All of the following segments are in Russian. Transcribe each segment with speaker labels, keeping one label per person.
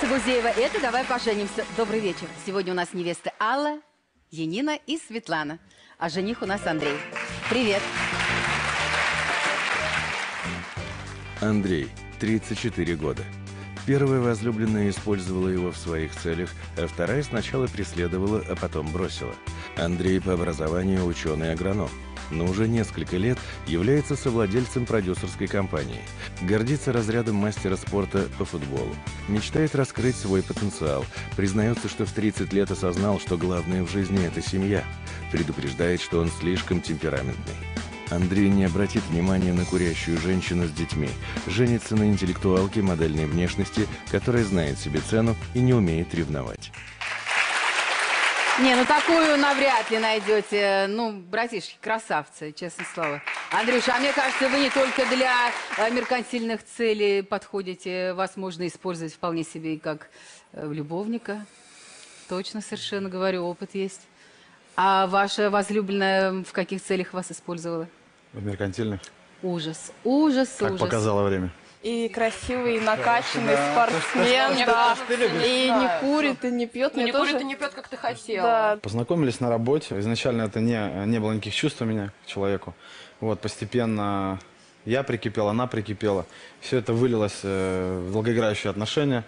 Speaker 1: Раиса Гузеева. Это «Давай поженимся». Добрый вечер. Сегодня у нас невесты Алла, Янина и Светлана. А жених у нас Андрей. Привет.
Speaker 2: Андрей, 34 года. Первая возлюбленная использовала его в своих целях, а вторая сначала преследовала, а потом бросила. Андрей по образованию ученый-агроном, но уже несколько лет является совладельцем продюсерской компании. Гордится разрядом мастера спорта по футболу. Мечтает раскрыть свой потенциал. Признается, что в 30 лет осознал, что главное в жизни – это семья. Предупреждает, что он слишком темпераментный. Андрей не обратит внимания на курящую женщину с детьми. Женится на интеллектуалке модельной внешности, которая знает себе цену и не умеет ревновать.
Speaker 1: Не, ну такую навряд ли найдете. Ну, братишки, красавцы, честное слово. Андрюша, а мне кажется, вы не только для э, меркантильных целей подходите. Вас можно использовать вполне себе и как э, любовника. Точно совершенно говорю, опыт есть. А ваша возлюбленная в каких целях вас использовала?
Speaker 3: В меркантильных.
Speaker 1: Ужас, ужас,
Speaker 3: Как
Speaker 1: ужас.
Speaker 3: показало время.
Speaker 4: И красивый, и накачанный спортсмен, да. И не курит, и не пьет.
Speaker 5: Ну, не
Speaker 4: тоже-
Speaker 5: курит и не пьет, как ты хотела.
Speaker 4: Да,
Speaker 3: Познакомились на работе. Изначально это не, не было никаких чувств у меня к человеку. Вот, постепенно я прикипел, она прикипела. Все это вылилось э, в долгоиграющие отношения.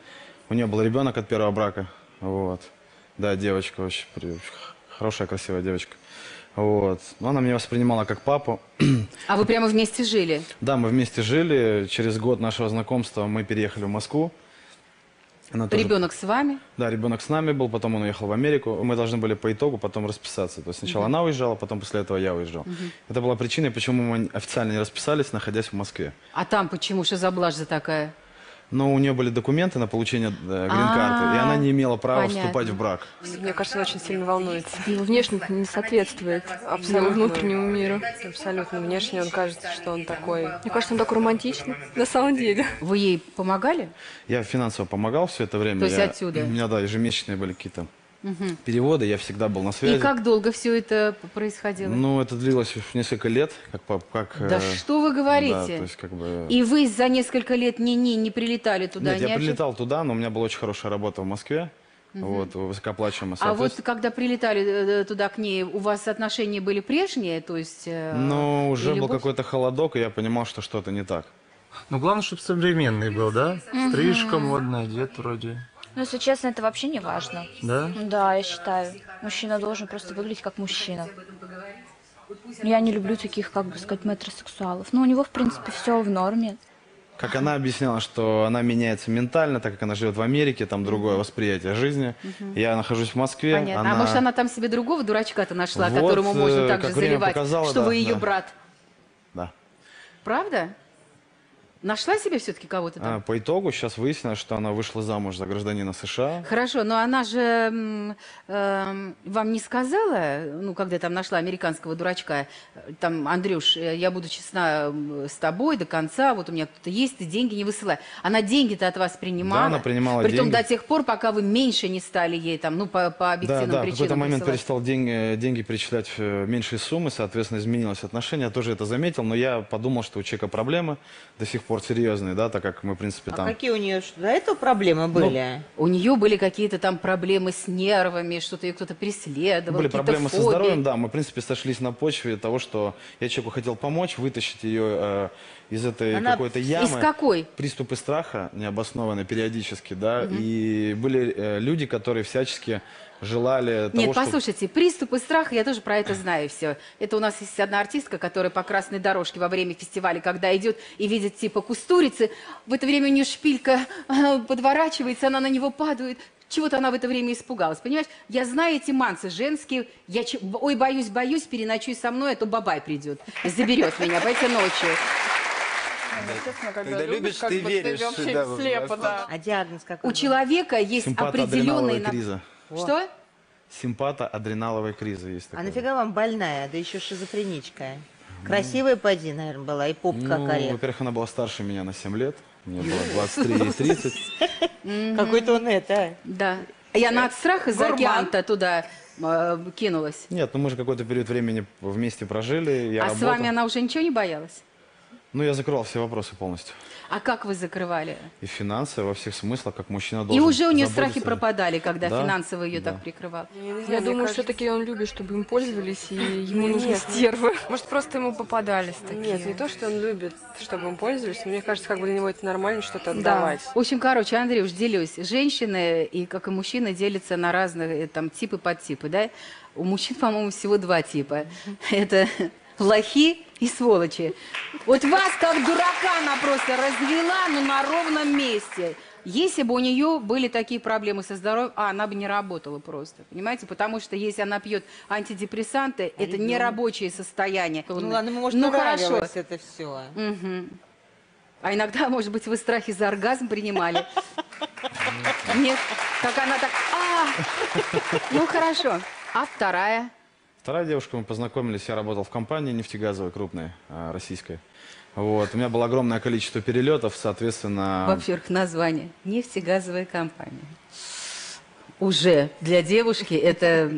Speaker 3: У нее был ребенок от первого брака. Вот. Да, девочка очень, хорошая, красивая девочка. Вот. Но она меня воспринимала как папу.
Speaker 1: А вы прямо вместе жили?
Speaker 3: Да, мы вместе жили. Через год нашего знакомства мы переехали в Москву. Она тоже
Speaker 1: Ребенок с вами?
Speaker 3: Да, ребенок с нами был, потом он уехал в Америку. Мы должны были по итогу потом расписаться. То есть сначала она уезжала, потом после этого я уезжал. Это была причиной, почему мы официально не расписались, находясь в Москве.
Speaker 1: А там почему? Что за блажь за такая?
Speaker 3: Но у нее были документы на получение э, грин-карты, и она не имела права
Speaker 1: понятно.
Speaker 3: вступать в брак.
Speaker 5: Мне кажется, она очень сильно волнуется.
Speaker 4: ну, внешне не соответствует
Speaker 5: Абсолютно.
Speaker 4: его внутреннему миру.
Speaker 5: Абсолютно. Внешне он кажется, что он такой...
Speaker 4: Мне кажется, он такой романтичный, на самом деле.
Speaker 1: Вы ей помогали?
Speaker 3: Я финансово помогал все это время.
Speaker 1: То есть
Speaker 3: Я-
Speaker 1: отсюда?
Speaker 3: У меня, да, ежемесячные были какие-то переводы, я всегда был на связи.
Speaker 1: И как долго все это происходило?
Speaker 3: Ну, это длилось несколько лет, как... по- как
Speaker 1: Да
Speaker 3: э,
Speaker 1: что вы
Speaker 3: Да,
Speaker 1: говорите?
Speaker 3: то есть как бы...
Speaker 1: И вы за несколько лет не, не, не прилетали туда?
Speaker 3: Нет,
Speaker 1: ни
Speaker 3: я прилетал туда, но у меня была очень хорошая работа в Москве. Вот, высокооплачиваемая.
Speaker 1: А вот когда прилетали э, туда к ней, у вас отношения были прежние? То есть... э,
Speaker 3: Ну, уже был
Speaker 1: любовь?
Speaker 3: какой-то холодок, и я понимал, что что-то не так.
Speaker 6: Ну, главное, чтобы современный был, да? Стрижка модная, одет вроде.
Speaker 7: Ну, если честно, это вообще не важно.
Speaker 6: Да?
Speaker 7: Да, я считаю. Мужчина должен просто выглядеть как мужчина. Я не люблю таких, как бы сказать, метросексуалов. Но у него, в принципе, все в норме.
Speaker 3: Как она объясняла, что она меняется ментально, так как она живет в Америке, там другое восприятие жизни. Я нахожусь в Москве.
Speaker 1: Понятно. А может, она там себе другого дурачка-то нашла,
Speaker 3: Вот,
Speaker 1: которому можно
Speaker 3: э,
Speaker 1: так же заливать,
Speaker 3: показало,
Speaker 1: что
Speaker 3: да,
Speaker 1: вы ее
Speaker 3: да.
Speaker 1: брат?
Speaker 3: Да.
Speaker 1: Правда? Нашла себе все-таки кого-то там?
Speaker 3: А, по итогу сейчас выяснилось, что она вышла замуж за гражданина США.
Speaker 1: Хорошо, но она же м, эм, вам не сказала, ну, когда там нашла американского дурачка, э, там, Андрюш, э, я буду честна с тобой до конца, вот у меня кто-то есть, ты деньги не высылай. Она деньги-то от вас принимала?
Speaker 3: Да, она принимала
Speaker 1: Притом
Speaker 3: деньги.
Speaker 1: до тех пор, пока вы меньше не стали ей там, ну, по, по
Speaker 3: Да,
Speaker 1: объективным
Speaker 3: да, в
Speaker 1: причинам
Speaker 3: какой-то момент перестал деньги, деньги перечислять в меньшие суммы, соответственно, изменилось отношение. Я тоже это заметил, но я подумал, что у человека проблемы до сих пор серьезные, да, так как мы, в принципе,
Speaker 8: А
Speaker 3: там...
Speaker 8: какие у нее до этого проблемы были?
Speaker 1: У нее были какие-то там проблемы с нервами, что-то ее кто-то преследовал,
Speaker 3: Были проблемы со
Speaker 1: фобии.
Speaker 3: здоровьем, да, мы, в принципе, сошлись на почве того, что я человеку хотел помочь, вытащить ее э, из этой
Speaker 8: Она
Speaker 3: какой-то ямы.
Speaker 1: Из какой?
Speaker 3: Приступы страха необоснованные периодически, да, и были э, люди, которые всячески желали того,
Speaker 1: Нет,
Speaker 3: чтобы-
Speaker 1: послушайте, приступы страха, я тоже про это знаю все. Это у нас есть одна артистка, которая по красной дорожке во время фестиваля, когда идет и видит типа кустурицы, в это время у нее шпилька э, подворачивается, она на него падает. Чего-то она в это время испугалась, понимаешь? Я знаю эти манцы женские, я, че- ой, боюсь, боюсь, переночуй со мной, а то бабай придет и заберет меня, пойти ночью.
Speaker 4: Естественно, когда,
Speaker 9: Когда
Speaker 4: любишь,
Speaker 9: ты
Speaker 4: бы
Speaker 9: веришь,
Speaker 4: вообще
Speaker 9: да,
Speaker 4: слепо, да.
Speaker 8: А диагноз какой?
Speaker 1: У человека есть определенные...
Speaker 3: Симпатоадреналовая
Speaker 1: на-
Speaker 3: криза.
Speaker 1: Что?
Speaker 3: Симпатоадреналовая криза есть
Speaker 8: А
Speaker 3: такая.
Speaker 8: нафига вам больная, да еще шизофреничка? Красивая поди, наверное, была, и попка
Speaker 3: Ну,
Speaker 8: орех.
Speaker 3: во-первых, она была старше меня на 7 лет. Мне было 23 и 30.
Speaker 8: Какой-то он это,
Speaker 1: Да. Я на от страха за океан-то туда э, кинулась.
Speaker 3: Нет, ну мы же какой-то период времени вместе прожили.
Speaker 1: А с вами она уже ничего не боялась?
Speaker 3: Ну, я закрывал все вопросы полностью.
Speaker 1: А как вы закрывали?
Speaker 3: И финансы во всех смыслах, как мужчина
Speaker 1: И
Speaker 3: должен.
Speaker 1: уже у нее страхи пропадали, когда
Speaker 3: Да,
Speaker 1: финансово ее
Speaker 3: да.
Speaker 1: так прикрывал.
Speaker 5: Я думаю, все-таки он любит, чтобы им пользовались, и ему нужны стервы.
Speaker 4: Может, просто ему попадались такие.
Speaker 5: Нет, не то, что он любит, чтобы им пользовались, но мне кажется, как бы для него это нормально что-то отдавать.
Speaker 1: В общем, короче, Андрей, уж делюсь. Женщины и, как и мужчины, делятся на разные там типы подтипы, да? У мужчин, по-моему, всего два типа. Это лохи и сволочи. Вот вас, как дурака, она просто развела, но на ровном месте. Если бы у нее были такие проблемы со здоровьем, а, она бы не работала просто, понимаете? Потому что если она пьет антидепрессанты, это не рабочее состояние.
Speaker 8: Ну ладно, ему, может,
Speaker 1: ну, хорошо.
Speaker 8: это все.
Speaker 1: А иногда, может быть, вы страхи за оргазм принимали? Нет, как она так... «А!» Ну, хорошо. А вторая?
Speaker 3: Вторая девушка, мы познакомились, я работал в компании нефтегазовой крупной, а, российской. Вот, у меня было огромное количество перелетов, соответственно...
Speaker 1: Во-первых, название. Нефтегазовая компания. Уже для девушки это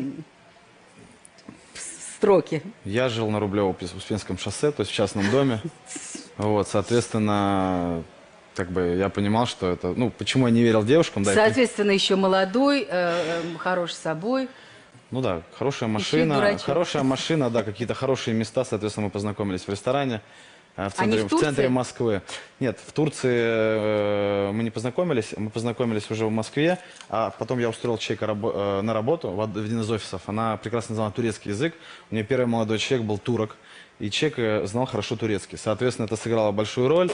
Speaker 1: строки.
Speaker 3: Я жил на Рублево-Успенском шоссе, то есть в частном доме. Вот, соответственно, как бы я понимал, что это... Ну, почему я не верил девушкам, да?
Speaker 1: Соответственно, еще молодой, э, э, хорош собой.
Speaker 3: Ну да, хорошая машина, хорошая машина, да, какие-то хорошие места, соответственно, мы познакомились в ресторане. э, В
Speaker 1: Они
Speaker 3: центре,
Speaker 1: в Турции?
Speaker 3: центре Москвы. Нет, в Турции э, мы не познакомились, мы познакомились уже в Москве, а потом я устроил человека рабо- э, на работу в в один из офисов. Она прекрасно знала турецкий язык, у нее первый молодой человек был турок, и человек э, знал хорошо турецкий. Соответственно, это сыграло большую роль.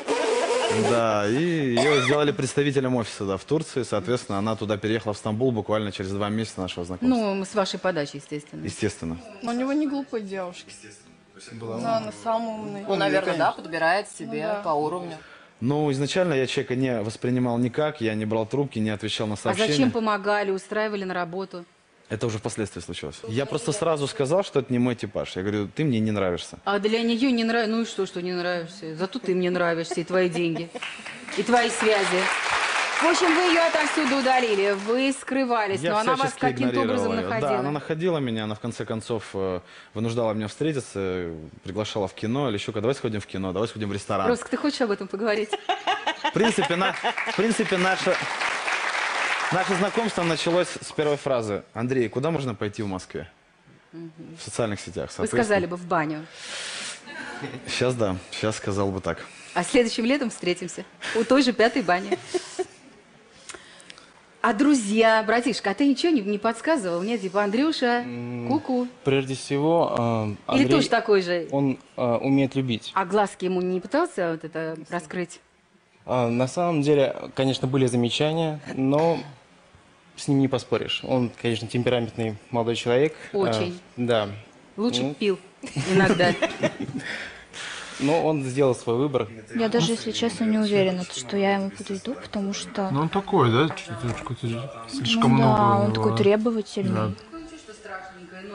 Speaker 3: Да, и ее сделали представителем офиса да, в Турции. Соответственно, она туда переехала в Стамбул буквально через два месяца нашего знакомства.
Speaker 1: Ну, с вашей подачи, естественно.
Speaker 3: Естественно.
Speaker 4: У него не глупые девушки. Да, она самый умный.
Speaker 9: Ну, наверное, да, подбирает себе
Speaker 4: да.
Speaker 9: по уровню.
Speaker 3: Ну, изначально я человека не воспринимал никак, я не брал трубки, не отвечал на
Speaker 1: А
Speaker 3: сообщения.
Speaker 1: зачем помогали, устраивали на работу?
Speaker 3: Это уже впоследствии случилось. Я просто сразу сказал, что это не мой типаж. Я говорю, ты мне не нравишься.
Speaker 1: А для нее не нравится. Ну и что, что не нравишься? Зато ты мне нравишься, и твои деньги, и твои связи. В общем, вы ее отовсюду удалили, вы скрывались,
Speaker 3: Я
Speaker 1: но она вас
Speaker 3: всячески
Speaker 1: каким-то образом
Speaker 3: её.
Speaker 1: находила.
Speaker 3: Да, она находила меня, она в конце концов э, вынуждала меня встретиться, э, приглашала в кино или еще когда давай сходим в кино, давай сходим в ресторан.
Speaker 1: Роск, ты хочешь об этом поговорить?
Speaker 3: В принципе, на, в принципе наше, наше знакомство началось с первой фразы. Андрей, куда можно пойти в Москве? В социальных сетях.
Speaker 1: Вы сказали бы в баню.
Speaker 3: Сейчас да, сейчас сказал бы так.
Speaker 1: А следующим летом встретимся у той же пятой бани. А друзья, братишка, а ты ничего не, не подсказывал? Нет, типа Андрюша, куку.
Speaker 10: Прежде всего, э,
Speaker 1: Или
Speaker 10: Андрей,
Speaker 1: тоже такой же?
Speaker 10: он э, умеет любить.
Speaker 1: А глазки ему не пытался вот это раскрыть?
Speaker 10: А, на самом деле, конечно, были замечания, но с ним не поспоришь. Он, конечно, темпераментный молодой человек.
Speaker 1: Очень.
Speaker 10: Э, да.
Speaker 1: Лучше
Speaker 10: Ну.
Speaker 1: пил иногда.
Speaker 10: Но он сделал свой выбор.
Speaker 7: Я даже, если честно, не уверена, что я ему подойду, потому что...
Speaker 6: Ну, он такой, да? Что-то какой-то слишком
Speaker 7: Ну
Speaker 6: много.
Speaker 7: да, он такой требовательный.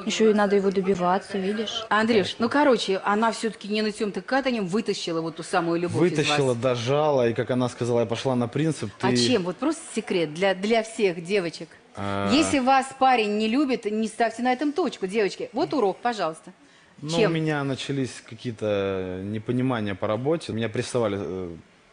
Speaker 7: Еще и надо его добиваться, видишь?
Speaker 1: Андрюш, ну короче, она все-таки не на тем-то катанем вытащила вот ту самую любовь из
Speaker 3: Вытащила,
Speaker 1: вас.
Speaker 3: дожала, и как она сказала, я пошла на принцип. Ты...
Speaker 1: А чем? Вот просто секрет для, для всех девочек.
Speaker 3: А.
Speaker 1: Если вас парень не любит, не ставьте на этом точку, девочки. Вот урок, пожалуйста.
Speaker 3: Ну,
Speaker 1: Чем?
Speaker 3: у меня начались какие-то непонимания по работе. Меня прессовали э,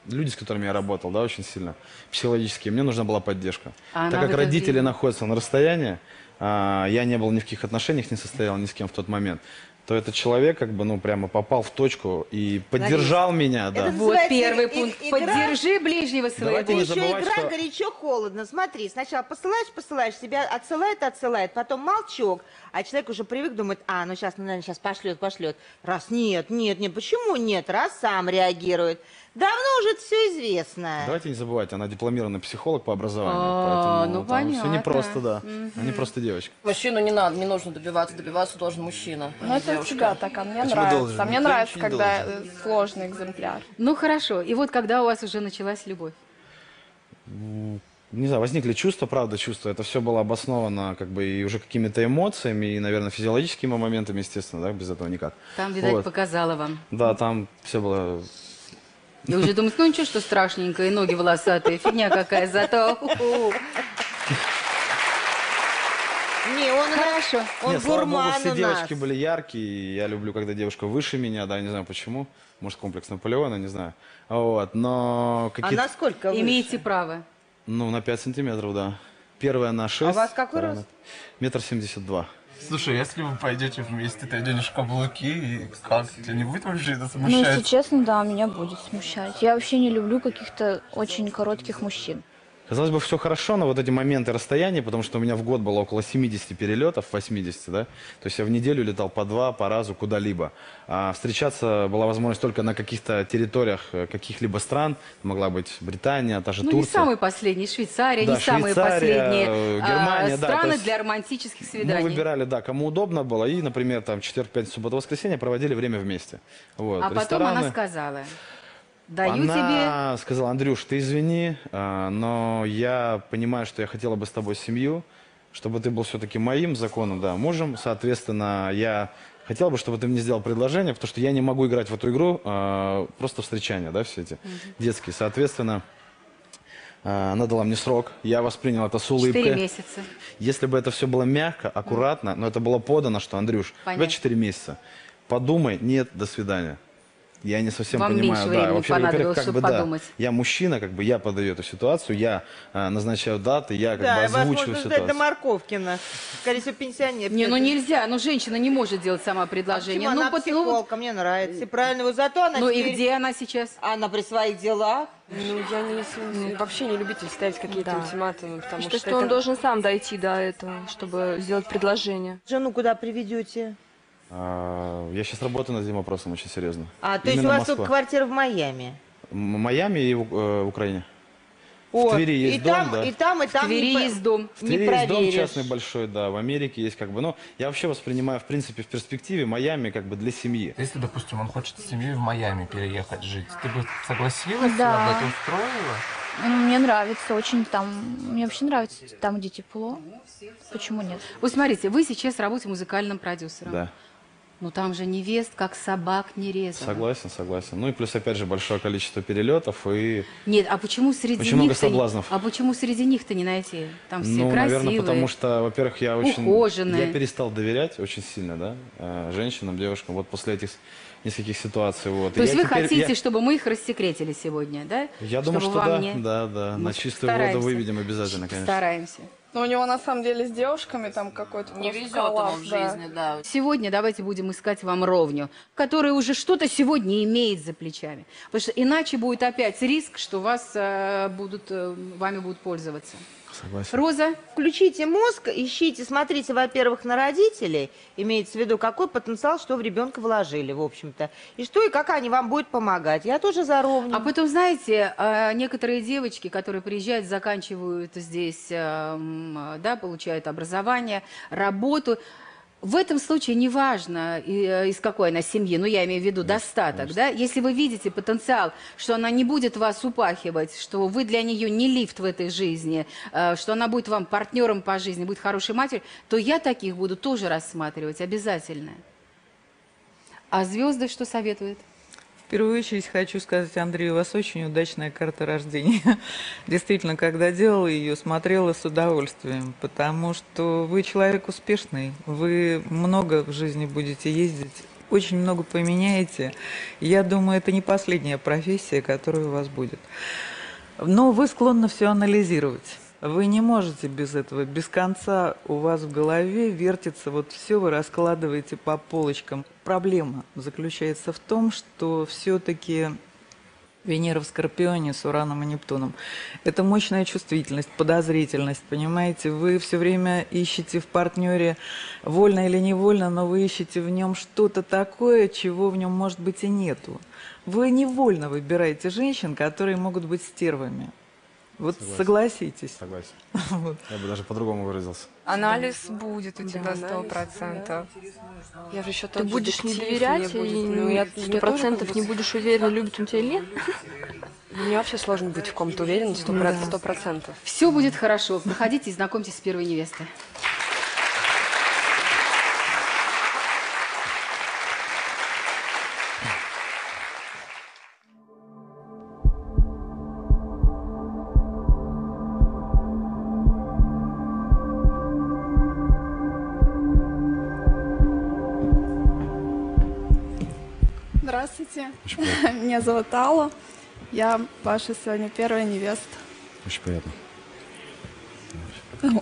Speaker 3: люди, с которыми я работал, да, очень сильно, психологически. Мне нужна была поддержка.
Speaker 1: А она
Speaker 3: так
Speaker 1: в
Speaker 3: как родители
Speaker 1: время-
Speaker 3: находятся на расстоянии, я не был ни в каких отношениях, не состоял ни с кем в тот момент, то этот человек как бы, ну, прямо попал в точку и поддержал меня, да.
Speaker 8: Это
Speaker 1: Вот первый
Speaker 8: и-
Speaker 1: пункт.
Speaker 8: игра-
Speaker 1: Поддержи ближнего
Speaker 3: Давайте
Speaker 1: своего.
Speaker 3: не
Speaker 8: Еще
Speaker 3: забывать,
Speaker 8: игра
Speaker 3: что-
Speaker 8: горячо-холодно. Смотри, сначала посылаешь, посылаешь, тебя отсылает, отсылает, потом молчок, а человек уже привык, думает, а, ну сейчас, ну, наверное, сейчас пошлет, пошлет. Раз нет, нет, нет, почему нет? Раз сам реагирует. Давно уже все известно.
Speaker 3: Давайте не забывать, она дипломированный психолог по образованию.
Speaker 1: А,
Speaker 3: поэтому
Speaker 1: ну,
Speaker 3: там Все
Speaker 1: понятно.
Speaker 3: непросто, да. Они просто девочки.
Speaker 9: Мужчину не надо, не нужно добиваться, добиваться должен мужчина. а
Speaker 4: Ну,
Speaker 9: не
Speaker 4: это
Speaker 9: девушка.
Speaker 4: тебя так, а мне
Speaker 6: Почему
Speaker 4: нравится.
Speaker 6: должен?
Speaker 4: А мне
Speaker 6: Никто
Speaker 4: нравится,
Speaker 6: не
Speaker 4: когда сложный экземпляр.
Speaker 1: Ну хорошо. И вот когда у вас уже началась любовь.
Speaker 3: Не знаю, возникли чувства, правда, чувства. Это все было обосновано как бы и уже какими-то эмоциями, и, наверное, физиологическими моментами, естественно, да, без этого никак.
Speaker 1: Там, видать,
Speaker 3: Вот.
Speaker 1: показала вам.
Speaker 3: Да, там все было...
Speaker 1: И уже думаете, ну ничего, что страшненькое, ноги волосатые, фигня какая, зато...
Speaker 8: Не, он,
Speaker 1: Хорошо.
Speaker 8: он
Speaker 3: Нет, слава богу,
Speaker 8: гурман
Speaker 3: все
Speaker 8: у
Speaker 3: девочки
Speaker 8: нас.
Speaker 3: были яркие. и Я люблю, когда девушка выше меня, да, не знаю почему. Может, комплекс Наполеона, не знаю. Вот, но
Speaker 8: А
Speaker 3: какие-то...
Speaker 8: насколько выше?
Speaker 1: Имеете право.
Speaker 3: Ну, на 5 сантиметров, да. Первая на 6.
Speaker 8: А у вас какой рост?
Speaker 3: Метр семьдесят два.
Speaker 6: Слушай, если вы пойдете вместе, ты оденешь каблуки, и как? Тебя не будет вообще это
Speaker 7: Ну, если
Speaker 6: смущать?
Speaker 7: честно, да, меня будет смущать. Я вообще не люблю каких-то очень коротких мужчин.
Speaker 3: Казалось бы, все хорошо, но вот эти моменты расстояния, потому что у меня в год было около 70 перелетов, 80, да, то есть я в неделю летал по два, по разу, куда-либо. А встречаться была возможность только на каких-то территориях э, каких-либо стран, могла быть Британия, та же
Speaker 1: Ну, не
Speaker 3: Турция.
Speaker 1: самые последние. Швейцария,
Speaker 3: Да,
Speaker 1: не самые
Speaker 3: Швейцария,
Speaker 1: последние
Speaker 3: э,
Speaker 1: а,
Speaker 3: Германия, да,
Speaker 1: страны
Speaker 3: есть
Speaker 1: для романтических
Speaker 3: Мы
Speaker 1: свиданий.
Speaker 3: выбирали, да, кому удобно было, и, например, там четверг, пятница, суббота, воскресенье проводили время вместе. Вот.
Speaker 1: а потом она
Speaker 3: Рестораны.
Speaker 1: сказала, даю тебе...
Speaker 3: Она сказала, Андрюш, ты извини, а, но я понимаю, что я хотела бы с тобой семью, чтобы ты был все-таки моим законом, да, мужем. Соответственно, я хотел бы, чтобы ты мне сделал предложение, потому что я не могу играть в эту игру а, просто встречания, да, все эти детские. Соответственно, а, она дала мне срок, я воспринял это с улыбкой.
Speaker 1: Четыре месяца.
Speaker 3: Если бы это все было мягко, аккуратно, но это было подано, что, Андрюш, у тебя
Speaker 1: Понятно.
Speaker 3: 4 месяца, подумай, нет, до свидания. Я не совсем
Speaker 1: Вам
Speaker 3: понимаю, да, вообще, во-первых, как бы, да,
Speaker 1: подумать.
Speaker 3: я мужчина, как бы я подаю эту ситуацию, я а, назначаю даты, я как
Speaker 8: Да,
Speaker 3: бы
Speaker 8: вас
Speaker 3: озвучиваю
Speaker 8: можно ждать
Speaker 3: ситуацию.
Speaker 8: до Морковкина. Скорее всего, пенсионер.
Speaker 1: Не, ну нельзя, ну женщина не может делать сама предложение.
Speaker 8: Почему?
Speaker 1: ну,
Speaker 8: она
Speaker 1: вот- ну, вот-
Speaker 8: психолог, мне нравится. И правильно, вот зато она
Speaker 1: ну и
Speaker 8: теперь-
Speaker 1: где она сейчас?
Speaker 8: Она при своих делах.
Speaker 5: Ну, я не, не- вообще не любитель ставить какие-то
Speaker 4: Да.
Speaker 5: ультиматумы, потому
Speaker 4: Считаю,
Speaker 5: что,
Speaker 4: что он
Speaker 5: это-
Speaker 4: должен сам дойти до этого, чтобы сделать предложение.
Speaker 8: Жену куда приведете?
Speaker 3: А, я сейчас работаю над этим вопросом очень серьезно.
Speaker 8: А, то есть у
Speaker 3: Именно
Speaker 8: вас
Speaker 3: Москва.
Speaker 8: только квартира в Майами?
Speaker 3: М- Майами и в, э, в Украине.
Speaker 8: О,
Speaker 3: Твери есть
Speaker 8: и
Speaker 3: дом,
Speaker 8: там,
Speaker 3: да.
Speaker 8: И там, и там
Speaker 1: В Твери
Speaker 8: не, по-
Speaker 1: есть дом.
Speaker 3: В
Speaker 8: не
Speaker 3: Твери есть дом
Speaker 8: проверишь.
Speaker 3: частный большой, да, в Америке есть как бы, ну, я вообще воспринимаю, в принципе, в перспективе Майами как бы для семьи.
Speaker 6: Если, допустим, он хочет с семьей в Майами переехать жить, ты бы согласилась,
Speaker 7: Да.
Speaker 6: об этом устроила?
Speaker 7: Ну, Мне нравится очень там, мне вообще нравится там, где тепло. Почему нет?
Speaker 1: Вот смотрите, вы сейчас работаете музыкальным продюсером.
Speaker 3: Да,
Speaker 1: Ну там же невест, как собак не резано.
Speaker 3: согласен, согласен. Ну и плюс, опять же, большое количество перелетов и...
Speaker 1: Нет, а почему среди
Speaker 3: Очень много
Speaker 1: них
Speaker 3: соблазнов.
Speaker 1: А почему среди них-то не найти? Там все
Speaker 3: ну,
Speaker 1: красивые.
Speaker 3: наверное, потому что, во-первых, я очень...
Speaker 1: ухоженные.
Speaker 3: Я перестал доверять очень сильно, да, э, женщинам, девушкам, вот после этих нескольких ситуаций, вот.
Speaker 1: То
Speaker 3: И
Speaker 1: есть вы
Speaker 3: теперь-
Speaker 1: хотите,
Speaker 3: я-
Speaker 1: чтобы мы их рассекретили сегодня, да?
Speaker 3: Я думаю,
Speaker 1: Чтобы
Speaker 3: что
Speaker 1: вам
Speaker 3: да,
Speaker 1: не-
Speaker 3: да, да,
Speaker 1: Мы
Speaker 3: на чистую
Speaker 1: стараемся.
Speaker 3: воду выведем обязательно, конечно.
Speaker 1: Стараемся.
Speaker 4: Но у него на самом деле с девушками там какой-то
Speaker 9: Не везет ему
Speaker 4: коллапс,
Speaker 9: в
Speaker 4: да.
Speaker 9: жизни, да.
Speaker 1: Сегодня давайте будем искать вам ровню, которая уже что-то сегодня имеет за плечами. Потому что иначе будет опять риск, что вас э, будут, э, вами будут пользоваться.
Speaker 3: Согласен.
Speaker 1: Роза,
Speaker 8: Включите мозг, ищите, смотрите, во-первых, на родителей, имеется в виду, какой потенциал, что в ребенка вложили, в общем-то, и что и как они вам будут помогать. Я тоже за ровно.
Speaker 1: А потом, знаете, э, некоторые девочки, которые приезжают, заканчивают здесь, э, м, э, да, получают образование, работу. В этом случае неважно, э, из какой она семьи, ну, я имею в виду достаток, да, если вы видите потенциал, что она не будет вас упахивать, что вы для нее не лифт в этой жизни, э, что она будет вам партнером по жизни, будет хорошей матерью, то я таких буду тоже рассматривать обязательно. А звезды что советуют?
Speaker 11: В первую очередь хочу сказать, Андрей, у вас очень удачная карта рождения. Действительно, когда делала ее, смотрела с удовольствием, потому что вы человек успешный, вы много в жизни будете ездить, очень много поменяете. Я думаю, это не последняя профессия, которая у вас будет. Но вы склонны все анализировать. Вы не можете без этого. Без конца у вас в голове вертится вот все, вы раскладываете по полочкам. Проблема заключается в том, что все-таки Венера в Скорпионе с Ураном и Нептуном. Это мощная чувствительность, подозрительность, понимаете? Вы все время ищете в партнере, вольно или невольно, но вы ищете в нем что-то такое, чего в нем, может быть, и нету. Вы невольно выбираете женщин, которые могут быть стервами. Вот
Speaker 3: Согласен.
Speaker 11: согласитесь.
Speaker 3: Согласен.
Speaker 11: Вот.
Speaker 3: Я бы даже по-другому выразился.
Speaker 5: Анализ будет у тебя сто процентов. Я же еще
Speaker 4: Ты будешь не доверять и сто процентов не будешь уверена, любит он тебя или нет?
Speaker 5: Мне вообще сложно быть в ком-то уверен сто процентов.
Speaker 1: Все будет хорошо. Проходите и знакомьтесь с первой невестой.
Speaker 4: Меня зовут Алла. Я ваша сегодня первая невеста.
Speaker 3: Очень приятно.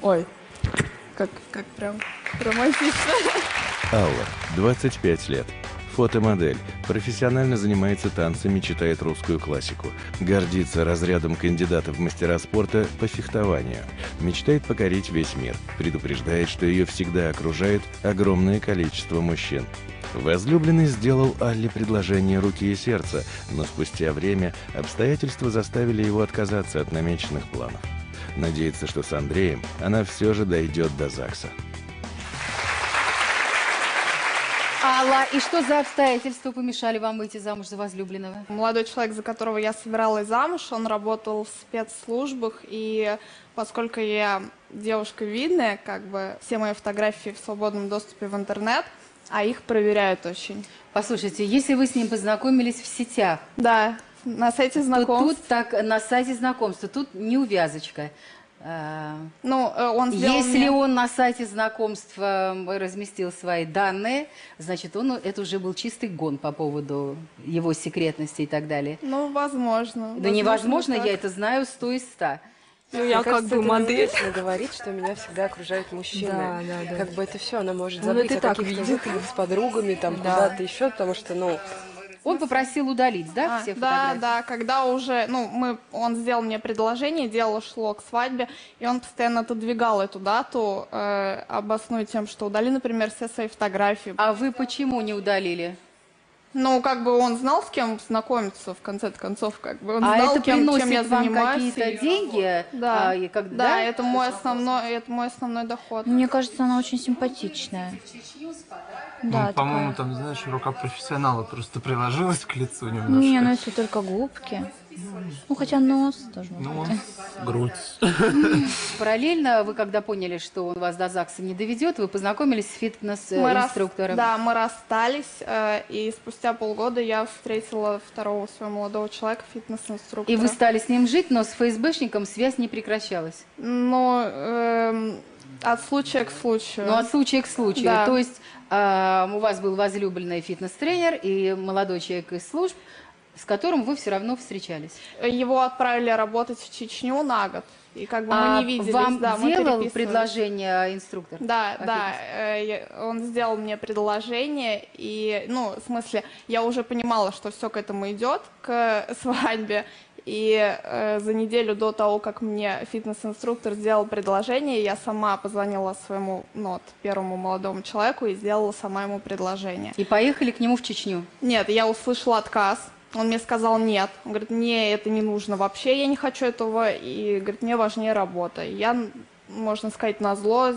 Speaker 4: Ой, как, как прям романтично.
Speaker 2: Алла, 25 лет. Фотомодель. Профессионально занимается танцами, читает русскую классику. Гордится разрядом кандидатов в мастера спорта по фехтованию. Мечтает покорить весь мир. Предупреждает, что ее всегда окружает огромное количество мужчин. Возлюбленный сделал Алле предложение руки и сердца, но спустя время обстоятельства заставили его отказаться от намеченных планов. Надеется, что с Андреем она все же дойдет до ЗАГСа.
Speaker 1: Алла, и что за обстоятельства помешали вам выйти замуж за возлюбленного?
Speaker 4: Молодой человек, за которого я собиралась замуж, он работал в спецслужбах, и поскольку я девушка видная, как бы все мои фотографии в свободном доступе в интернет, а их проверяют очень.
Speaker 1: Послушайте, если вы с ним познакомились в сетях,
Speaker 4: Да, на сайте знакомств.
Speaker 1: тут так на сайте знакомства, тут не увязочка. А,
Speaker 4: Ну, э, он
Speaker 1: Если
Speaker 4: мне-
Speaker 1: он на сайте знакомства э, разместил свои данные, значит, он, это уже был чистый гон по поводу его секретности и так далее.
Speaker 4: Ну, возможно.
Speaker 1: Да невозможно,
Speaker 4: так.
Speaker 1: я это знаю сто из ста.
Speaker 5: Ну,
Speaker 4: я как бы модель.
Speaker 5: говорить, что меня всегда окружают мужчины.
Speaker 9: Да, да, да.
Speaker 5: Как бы это все, она может
Speaker 9: Ну,
Speaker 5: забыть
Speaker 9: это
Speaker 5: о каких-то с подругами, там,
Speaker 9: Да.
Speaker 5: куда-то еще, потому что, ну...
Speaker 1: Он попросил удалить, да,
Speaker 4: А,
Speaker 1: все
Speaker 4: да,
Speaker 1: фотографии?
Speaker 4: да, когда уже, ну, мы, он сделал мне предложение, дело шло к свадьбе, и он постоянно отодвигал эту дату, э, обоснуя тем, что удали, например, все свои фотографии.
Speaker 1: А вы почему не удалили?
Speaker 4: Ну, как бы он знал, с кем знакомиться, в конце концов, как бы он
Speaker 1: а
Speaker 4: знал,
Speaker 1: это
Speaker 4: кем, чем я
Speaker 1: вам
Speaker 4: занимаюсь.
Speaker 1: какие-то
Speaker 4: и-
Speaker 1: деньги?
Speaker 4: Да,
Speaker 1: А, и как-
Speaker 4: да,
Speaker 1: да?
Speaker 4: это мой основной, это мой основной доход.
Speaker 7: Мне кажется, она очень симпатичная.
Speaker 6: Ну,
Speaker 7: Да,
Speaker 6: по-моему,
Speaker 7: такая.
Speaker 6: там, знаешь, рука профессионала просто приложилась к лицу немножко.
Speaker 7: Не, ну если только губки. Ну, хотя нос тоже быть.
Speaker 6: грудь.
Speaker 1: Параллельно вы, когда поняли, что он вас до ЗАГСа не доведет, вы познакомились с фитнес-инструктором.
Speaker 4: Да, мы расстались, э, и спустя полгода я встретила второго своего молодого человека, фитнес-инструктора.
Speaker 1: И вы стали с ним жить, но с ФСБшником связь не прекращалась.
Speaker 4: Но эм, от случая к случаю.
Speaker 1: Ну, от случая к случаю.
Speaker 4: Да.
Speaker 1: То есть а, у вас был возлюбленный фитнес-тренер и молодой человек из служб, с которым вы все равно встречались.
Speaker 4: Его отправили работать в Чечню на год. И как бы
Speaker 1: А
Speaker 4: мы не виделись.
Speaker 1: вам
Speaker 4: да,
Speaker 1: делал предложение инструктор?
Speaker 4: Да,
Speaker 1: О
Speaker 4: да, э, он сделал мне предложение, и, ну, в смысле, я уже понимала, что все к этому идет, к свадьбе, и э, за неделю до того, как мне фитнес-инструктор сделал предложение, я сама позвонила своему, ну, вот, первому молодому человеку и сделала сама ему предложение.
Speaker 1: И поехали к нему в Чечню.
Speaker 4: Нет, я услышала отказ. Он мне сказал нет. Он говорит, мне это не нужно вообще, я не хочу этого. И говорит, мне важнее работа. И Я, можно сказать, на зло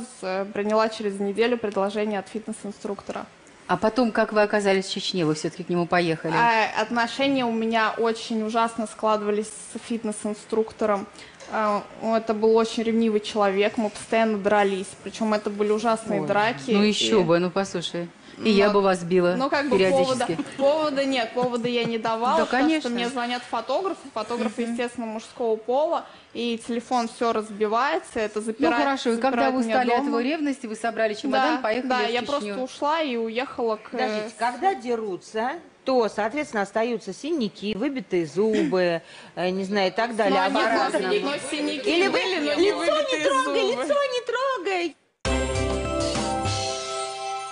Speaker 4: приняла через неделю предложение от фитнес-инструктора.
Speaker 1: А потом, как вы оказались в Чечне, вы все-таки к нему поехали?
Speaker 4: А отношения у меня очень ужасно складывались с фитнес-инструктором. А, Это был очень ревнивый человек, мы постоянно дрались. Причем это были ужасные
Speaker 1: Ой,
Speaker 4: драки.
Speaker 1: Ну
Speaker 4: и-
Speaker 1: еще бы, ну послушай. И я
Speaker 4: Ну,
Speaker 1: бы вас била
Speaker 4: Ну, как бы
Speaker 1: периодически.
Speaker 4: повода, повода нет, повода я не давала,
Speaker 1: Да,
Speaker 4: потому
Speaker 1: конечно.
Speaker 4: что мне звонят фотографы, фотографы, естественно, мужского пола, и телефон все разбивается, это
Speaker 1: Ну
Speaker 4: запирает
Speaker 1: хорошо, и когда вы
Speaker 4: меня
Speaker 1: устали от его ревности, вы собрали чемодан,
Speaker 4: да,
Speaker 1: поехали
Speaker 4: да,
Speaker 1: в
Speaker 4: я
Speaker 1: Чечню.
Speaker 4: просто ушла и уехала к... э,
Speaker 8: Подождите, когда дерутся, то, соответственно, остаются синяки, выбитые зубы, э, не знаю, и так далее.
Speaker 4: Ну,
Speaker 8: А
Speaker 4: они но синяки
Speaker 8: Или вы
Speaker 4: были, но не
Speaker 8: лицо не трогай,
Speaker 4: зубы.
Speaker 8: лицо не трогай.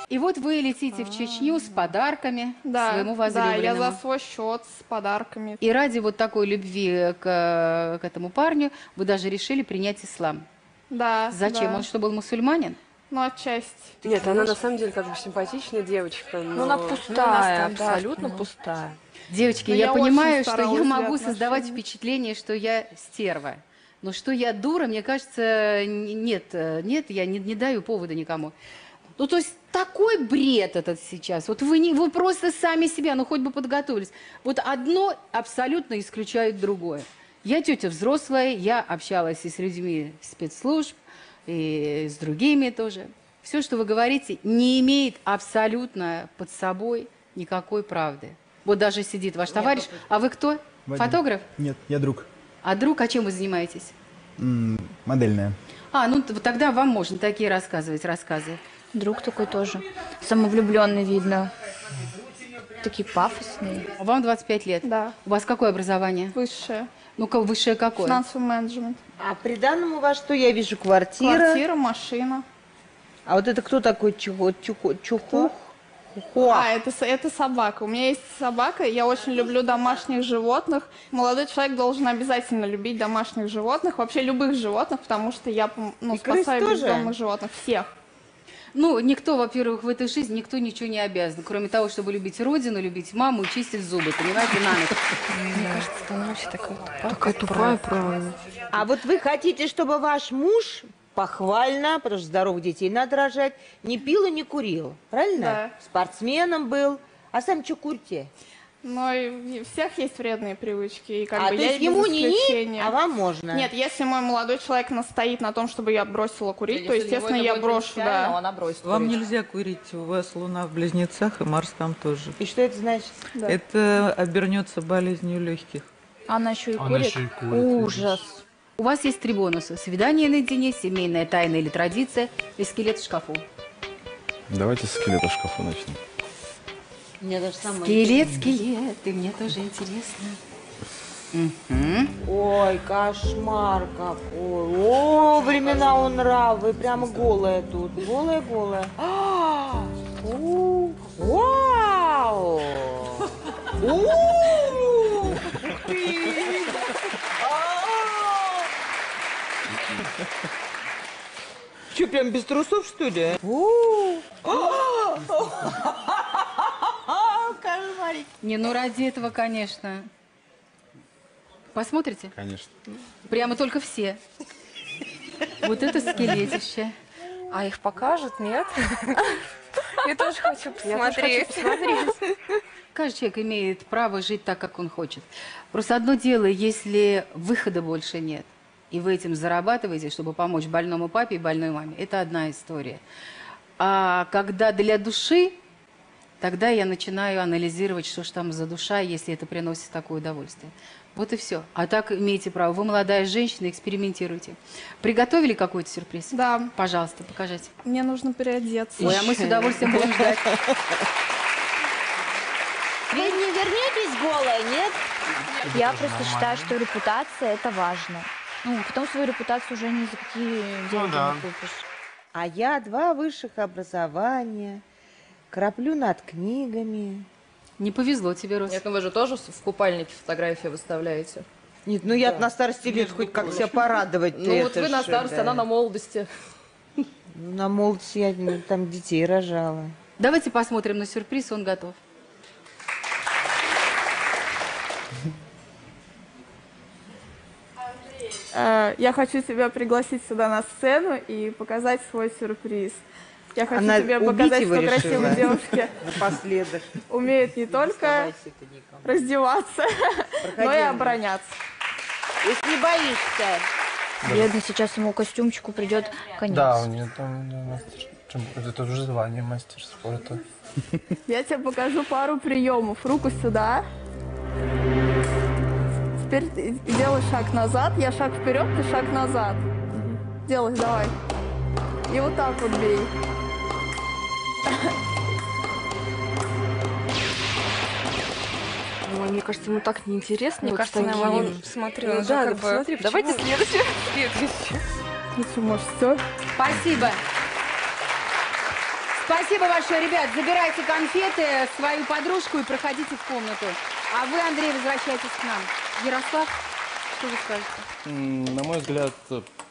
Speaker 1: И вот вы летите в Чечню с подарками
Speaker 4: Да,
Speaker 1: своему
Speaker 4: да, я за свой счет с подарками.
Speaker 1: И ради вот такой любви к, к этому парню вы даже решили принять ислам.
Speaker 4: Да,
Speaker 1: Зачем?
Speaker 4: да.
Speaker 1: Он что, был мусульманин?
Speaker 4: Ну, отчасти.
Speaker 5: Нет, она на самом деле как бы симпатичная девочка, но...
Speaker 9: Ну, она
Speaker 5: но
Speaker 9: пустая,
Speaker 5: она стандартная.
Speaker 9: абсолютно пустая.
Speaker 1: Девочки,
Speaker 4: Ну,
Speaker 1: я,
Speaker 4: я очень
Speaker 1: понимаю, что я
Speaker 4: для
Speaker 1: могу создавать
Speaker 4: отношений.
Speaker 1: впечатление, что я стерва. Но что я дура, мне кажется, н- нет, э, нет, я не, не даю повода никому. Ну, то есть такой бред этот сейчас. Вот вы, не, вы просто сами себя, ну, хоть бы подготовились. Вот одно абсолютно исключает другое. Я тетя взрослая, я общалась и с людьми спецслужб, и с другими тоже. Все, что вы говорите, не имеет абсолютно под собой никакой правды. Вот даже сидит ваш товарищ. А вы кто?
Speaker 12: Вадим.
Speaker 1: Фотограф?
Speaker 12: Нет, я друг.
Speaker 1: А друг, а чем вы занимаетесь?
Speaker 12: М, Модельная.
Speaker 1: А, ну тогда вам можно такие рассказывать рассказы.
Speaker 7: Друг такой тоже. Самовлюбленный видно. такие пафосные.
Speaker 1: А Вам 25 лет?
Speaker 4: Да.
Speaker 1: У вас какое образование?
Speaker 4: Высшее.
Speaker 1: Ну-ка, высшее какое?
Speaker 4: Финансовый менеджмент.
Speaker 8: А при данном у вас что? Я вижу квартира.
Speaker 4: Квартира, машина.
Speaker 8: А вот это кто такой чухо, чухо, чухух? Хуа.
Speaker 4: А, это, это собака. У меня есть собака, я очень люблю домашних животных. Молодой человек должен обязательно любить домашних животных, вообще любых животных, потому что я ну,
Speaker 1: И
Speaker 4: спасаю бездомных животных, всех.
Speaker 1: Ну, никто, во-первых, в этой жизни, никто ничего не обязан, кроме того, чтобы любить родину, любить маму и чистить зубы, понимаете, на ночь.
Speaker 7: Мне кажется, ты вообще такая тупая.
Speaker 5: Такая тупая, правильно.
Speaker 8: А вот вы хотите, чтобы ваш муж похвально, потому что здоровых детей надо рожать, не пил и не курил, правильно?
Speaker 4: Да.
Speaker 8: Спортсменом был. А сам что курите?
Speaker 4: Но и у всех есть вредные привычки, и как
Speaker 8: А,
Speaker 4: бы
Speaker 8: то
Speaker 4: я
Speaker 8: есть ему не ни, а вам можно?
Speaker 4: Нет, если мой молодой человек настоит на том, чтобы я бросила курить, то, естественно, я брошу, да.
Speaker 9: она бросит
Speaker 11: Вам
Speaker 9: курить.
Speaker 11: нельзя курить, у вас Луна в Близнецах и Марс там тоже.
Speaker 8: И что это значит?
Speaker 4: Да.
Speaker 11: Это обернется болезнью легких.
Speaker 7: Она еще и
Speaker 6: Она
Speaker 7: курит.
Speaker 6: еще и курит,
Speaker 7: Ужас.
Speaker 1: У вас есть три бонуса. Свидание наедине, семейная тайна или традиция и скелет в шкафу.
Speaker 3: Давайте с скелета в шкафу начнем.
Speaker 8: Мне даже самой
Speaker 1: Скелет, скелет, и мне тоже интересно. Мгм.
Speaker 8: Ой, кошмар какой. О, времена он нрав. Вы прямо голая тут. Голая, голая. А, у, Вау! У, ух ты! Че, прям без трусов, что ли?
Speaker 1: Не, ну ради этого, конечно. Посмотрите?
Speaker 3: Конечно.
Speaker 1: Прямо только все. Вот это скелетище.
Speaker 5: А их покажут, нет? Я тоже хочу посмотреть.
Speaker 1: Каждый человек имеет право жить так, как он хочет. Просто одно дело, если выхода больше нет, и вы этим зарабатываете, чтобы помочь больному папе и больной маме, это одна история. А когда для души, тогда я начинаю анализировать, что ж там за душа, если это приносит такое удовольствие. Вот и все. А так имеете право. Вы молодая женщина, экспериментируйте. Приготовили какой-то сюрприз?
Speaker 4: Да.
Speaker 1: Пожалуйста, покажите.
Speaker 4: Мне нужно переодеться.
Speaker 1: Ой, а мы с удовольствием будем ждать.
Speaker 8: Вы не вернетесь голая, нет?
Speaker 7: Я просто считаю, что репутация это важно. Ну, потом свою репутацию уже ни за какие деньги
Speaker 6: да.
Speaker 7: не купишь.
Speaker 8: А я два высших образования, краплю над книгами.
Speaker 1: Не повезло тебе, Рос.
Speaker 9: Нет, ну вы же тоже в купальнике фотографии выставляете.
Speaker 8: Нет, ну я на старости лет хоть как себя порадовать.
Speaker 9: Ну вот вы на старости, она на молодости.
Speaker 8: Ну, на молодости я ну, там детей рожала.
Speaker 1: Давайте посмотрим на сюрприз, он готов.
Speaker 4: Э, Я хочу тебя пригласить сюда на сцену и показать свой сюрприз. Я хочу
Speaker 8: Она
Speaker 4: тебе показать, что
Speaker 8: решила.
Speaker 4: красивые девушки
Speaker 8: Напоследок.
Speaker 4: умеют не только раздеваться, но и обороняться.
Speaker 8: Если не боишься.
Speaker 7: Бедный, сейчас ему костюмчику придет конец.
Speaker 6: Да, у нее там да, мастер. Это уже звание мастер спорта.
Speaker 4: Я тебе покажу пару приемов. Руку сюда. Теперь ты делай шаг назад. Я шаг вперед, ты шаг назад. Делай, давай. И вот так вот бей.
Speaker 5: Ой, мне кажется, ему так неинтересно.
Speaker 9: Мне
Speaker 5: вот
Speaker 9: кажется,
Speaker 5: с
Speaker 9: она
Speaker 5: таким.
Speaker 9: его смотрела.
Speaker 5: Ну да,
Speaker 9: как
Speaker 5: да,
Speaker 9: бы,
Speaker 5: посмотри,
Speaker 9: Давайте
Speaker 5: почему?
Speaker 9: следующее. Следующее.
Speaker 4: Ну что, может, все?
Speaker 1: Спасибо. Спасибо большое, ребят. Забирайте конфеты, свою подружку и проходите в комнату. А вы, Андрей, возвращайтесь к нам. Ярослав, что вы скажете?
Speaker 10: На мой взгляд,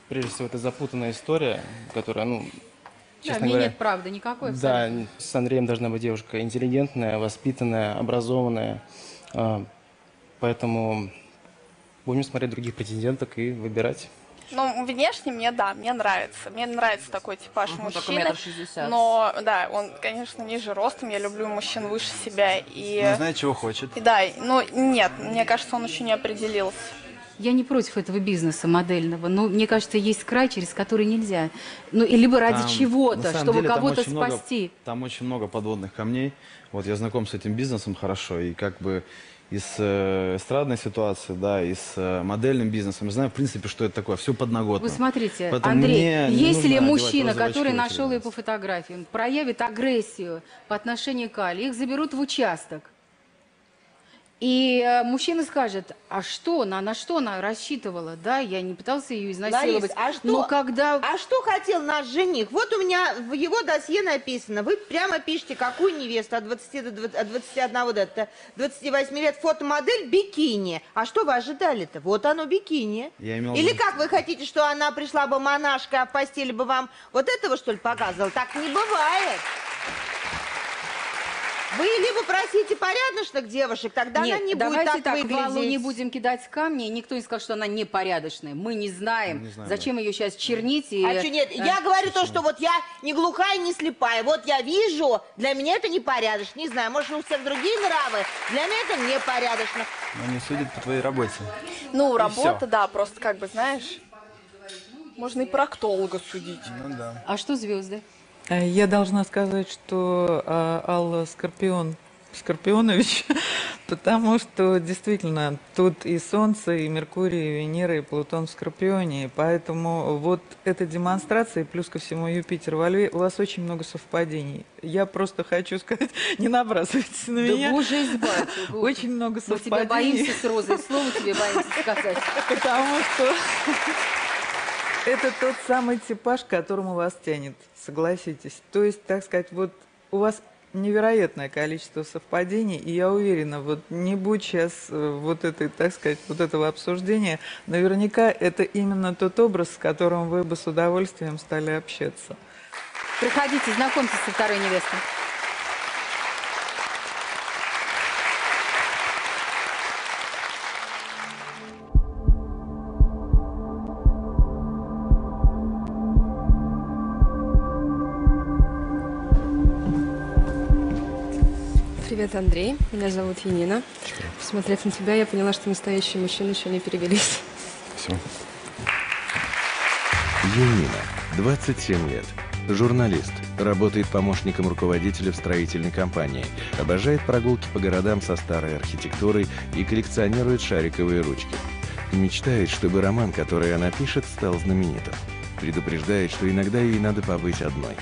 Speaker 10: прежде всего, это запутанная история, которая, ну,
Speaker 1: Да,
Speaker 10: честно
Speaker 1: мне
Speaker 10: говоря...
Speaker 1: нет правды никакой.
Speaker 10: Да,
Speaker 1: абсолютно.
Speaker 10: с Андреем должна быть девушка интеллигентная, воспитанная, образованная. А, Поэтому будем смотреть других претенденток и выбирать.
Speaker 4: Ну, внешне мне, да, мне нравится. Мне нравится такой типаж
Speaker 9: только
Speaker 4: мужчины. Но, да, он, конечно, ниже ростом. Я люблю мужчин выше себя. И,
Speaker 3: Ну, знает, чего хочет.
Speaker 4: и да, ну, нет, мне кажется, он еще не определился.
Speaker 1: Я не против этого бизнеса модельного, но мне кажется, есть край, через который нельзя. Ну, либо ради чего-то, чтобы кого-то
Speaker 3: очень много-
Speaker 1: спасти.
Speaker 3: там очень много подводных камней. Вот я знаком с этим бизнесом хорошо, и как бы из э, эстрадной ситуации, да, и с э, модельным бизнесом. Я знаю, в принципе, что это такое. Все подноготно.
Speaker 1: Вы смотрите,
Speaker 3: Поэтому
Speaker 1: Андрей,
Speaker 3: нужно одевать
Speaker 1: мужчина, который нашел ее по фотографиям, проявит агрессию по отношению к Али, их заберут в участок. И э, мужчина скажет, а что она, на что она рассчитывала? Да, я не пытался ее изнасиловать.
Speaker 8: Ларис, а что,
Speaker 1: Но когда...
Speaker 8: а что хотел наш жених? Вот у меня в его досье написано. Вы прямо пишете, какую невесту от 20 до 20, от 21 до 28 лет фотомодель бикини. А что вы ожидали-то? Вот оно бикини.
Speaker 3: Я имел в
Speaker 8: Или как вы хотите, что она пришла бы монашка, а в постели бы вам вот этого, что ли, показывала? Так не бывает. Вы либо просите порядочных девушек, тогда
Speaker 1: Нет,
Speaker 8: она не будет
Speaker 1: давайте
Speaker 8: так,
Speaker 1: так,
Speaker 8: выглядеть.
Speaker 1: Валу не будем кидать камни. Никто не сказал, что она непорядочная. Мы не знаем,
Speaker 3: Не знаем,
Speaker 1: зачем ее сейчас чернить. И,
Speaker 8: А что нет?
Speaker 1: э,
Speaker 8: Я говорю то, что вот я не глухая, не слепая. Вот я вижу, для меня это непорядочно. Не знаю, может, у всех другие нравы. Для меня это непорядочно.
Speaker 12: Но не судят по твоей работе.
Speaker 4: Ну,
Speaker 12: И
Speaker 4: работа,
Speaker 12: всё.
Speaker 4: да, просто как бы, знаешь, можно и проктолога судить.
Speaker 12: Ну да.
Speaker 1: А что звезды?
Speaker 11: Э, Я должна сказать, что а, Алла Скорпион Скорпионович, потому что действительно тут и Солнце, и Меркурий, и Венера, и Плутон в Скорпионе, и поэтому вот эта демонстрация, и плюс ко всему Юпитер во Льве, у вас очень много совпадений. Я просто хочу сказать, не набрасывайтесь на
Speaker 1: Да
Speaker 11: меня.
Speaker 1: боже, избавь.
Speaker 11: Очень много
Speaker 1: Мы тебя
Speaker 11: совпадений.
Speaker 1: боимся с Розой, слово тебе боимся сказать.
Speaker 11: Потому что это тот самый типаж, к которому вас тянет, согласитесь. То есть, так сказать, вот у вас невероятное количество совпадений, и я уверена, вот не будь сейчас э, вот этой, так сказать, вот этого обсуждения, наверняка это именно тот образ, с которым вы бы с удовольствием стали общаться.
Speaker 1: Приходите, знакомьтесь со второй невестой.
Speaker 5: Андрей. Меня зовут Янина. Посмотрев на тебя, я поняла, что настоящие мужчины еще не перевелись.
Speaker 3: Спасибо.
Speaker 2: Янина, 27 лет. Журналист. Работает помощником руководителя в строительной компании. Обожает прогулки по городам со старой архитектурой и коллекционирует шариковые ручки. Мечтает, чтобы роман, который она пишет, стал знаменитым. Предупреждает, что иногда ей надо побыть одной.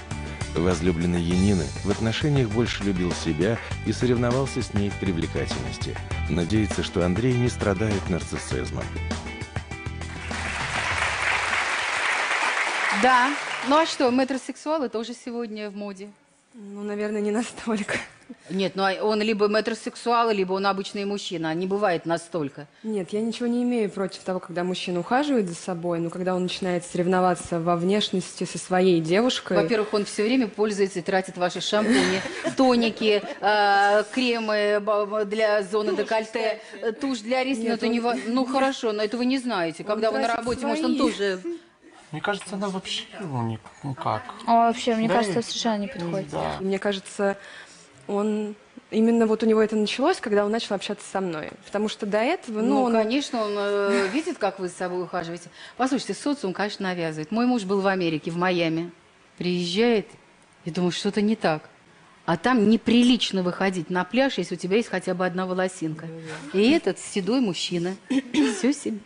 Speaker 2: Возлюбленный Янины в отношениях больше любил себя и соревновался с ней в привлекательности. Надеется, что Андрей не страдает нарциссизмом.
Speaker 1: Да. Ну а что, метросексуалы тоже сегодня в моде.
Speaker 5: Ну, наверное, не настолько.
Speaker 1: Нет, ну а он либо метросексуал, либо он обычный мужчина. Не бывает настолько.
Speaker 5: Нет, я ничего не имею против того, когда мужчина ухаживает за собой, но когда он начинает соревноваться во внешности со своей девушкой...
Speaker 1: Во-первых, он все время пользуется и тратит ваши шампуни, тоники, э, кремы для зоны декольте, тушь для ресниц.
Speaker 5: Нет,
Speaker 1: Ну, это не
Speaker 5: он-
Speaker 1: ну хорошо, но это вы не знаете. Когда вы на работе, может, он тоже...
Speaker 6: Мне кажется, она вообще ну, ни- никак.
Speaker 7: А вообще, мне
Speaker 6: Да,
Speaker 7: кажется, совершенно не подходит.
Speaker 6: Да.
Speaker 5: Мне кажется, он... Именно вот у него это началось, когда он начал общаться со мной. Потому что до этого, ну,
Speaker 1: Ну,
Speaker 5: он...
Speaker 1: конечно, он э, видит, как вы с собой ухаживаете. Послушайте, социум, конечно, навязывает. Мой муж был в Америке, в Майами. Приезжает и думаю, что-то не так. А там неприлично выходить на пляж, если у тебя есть хотя бы одна волосинка. И этот седой мужчина. Все себе.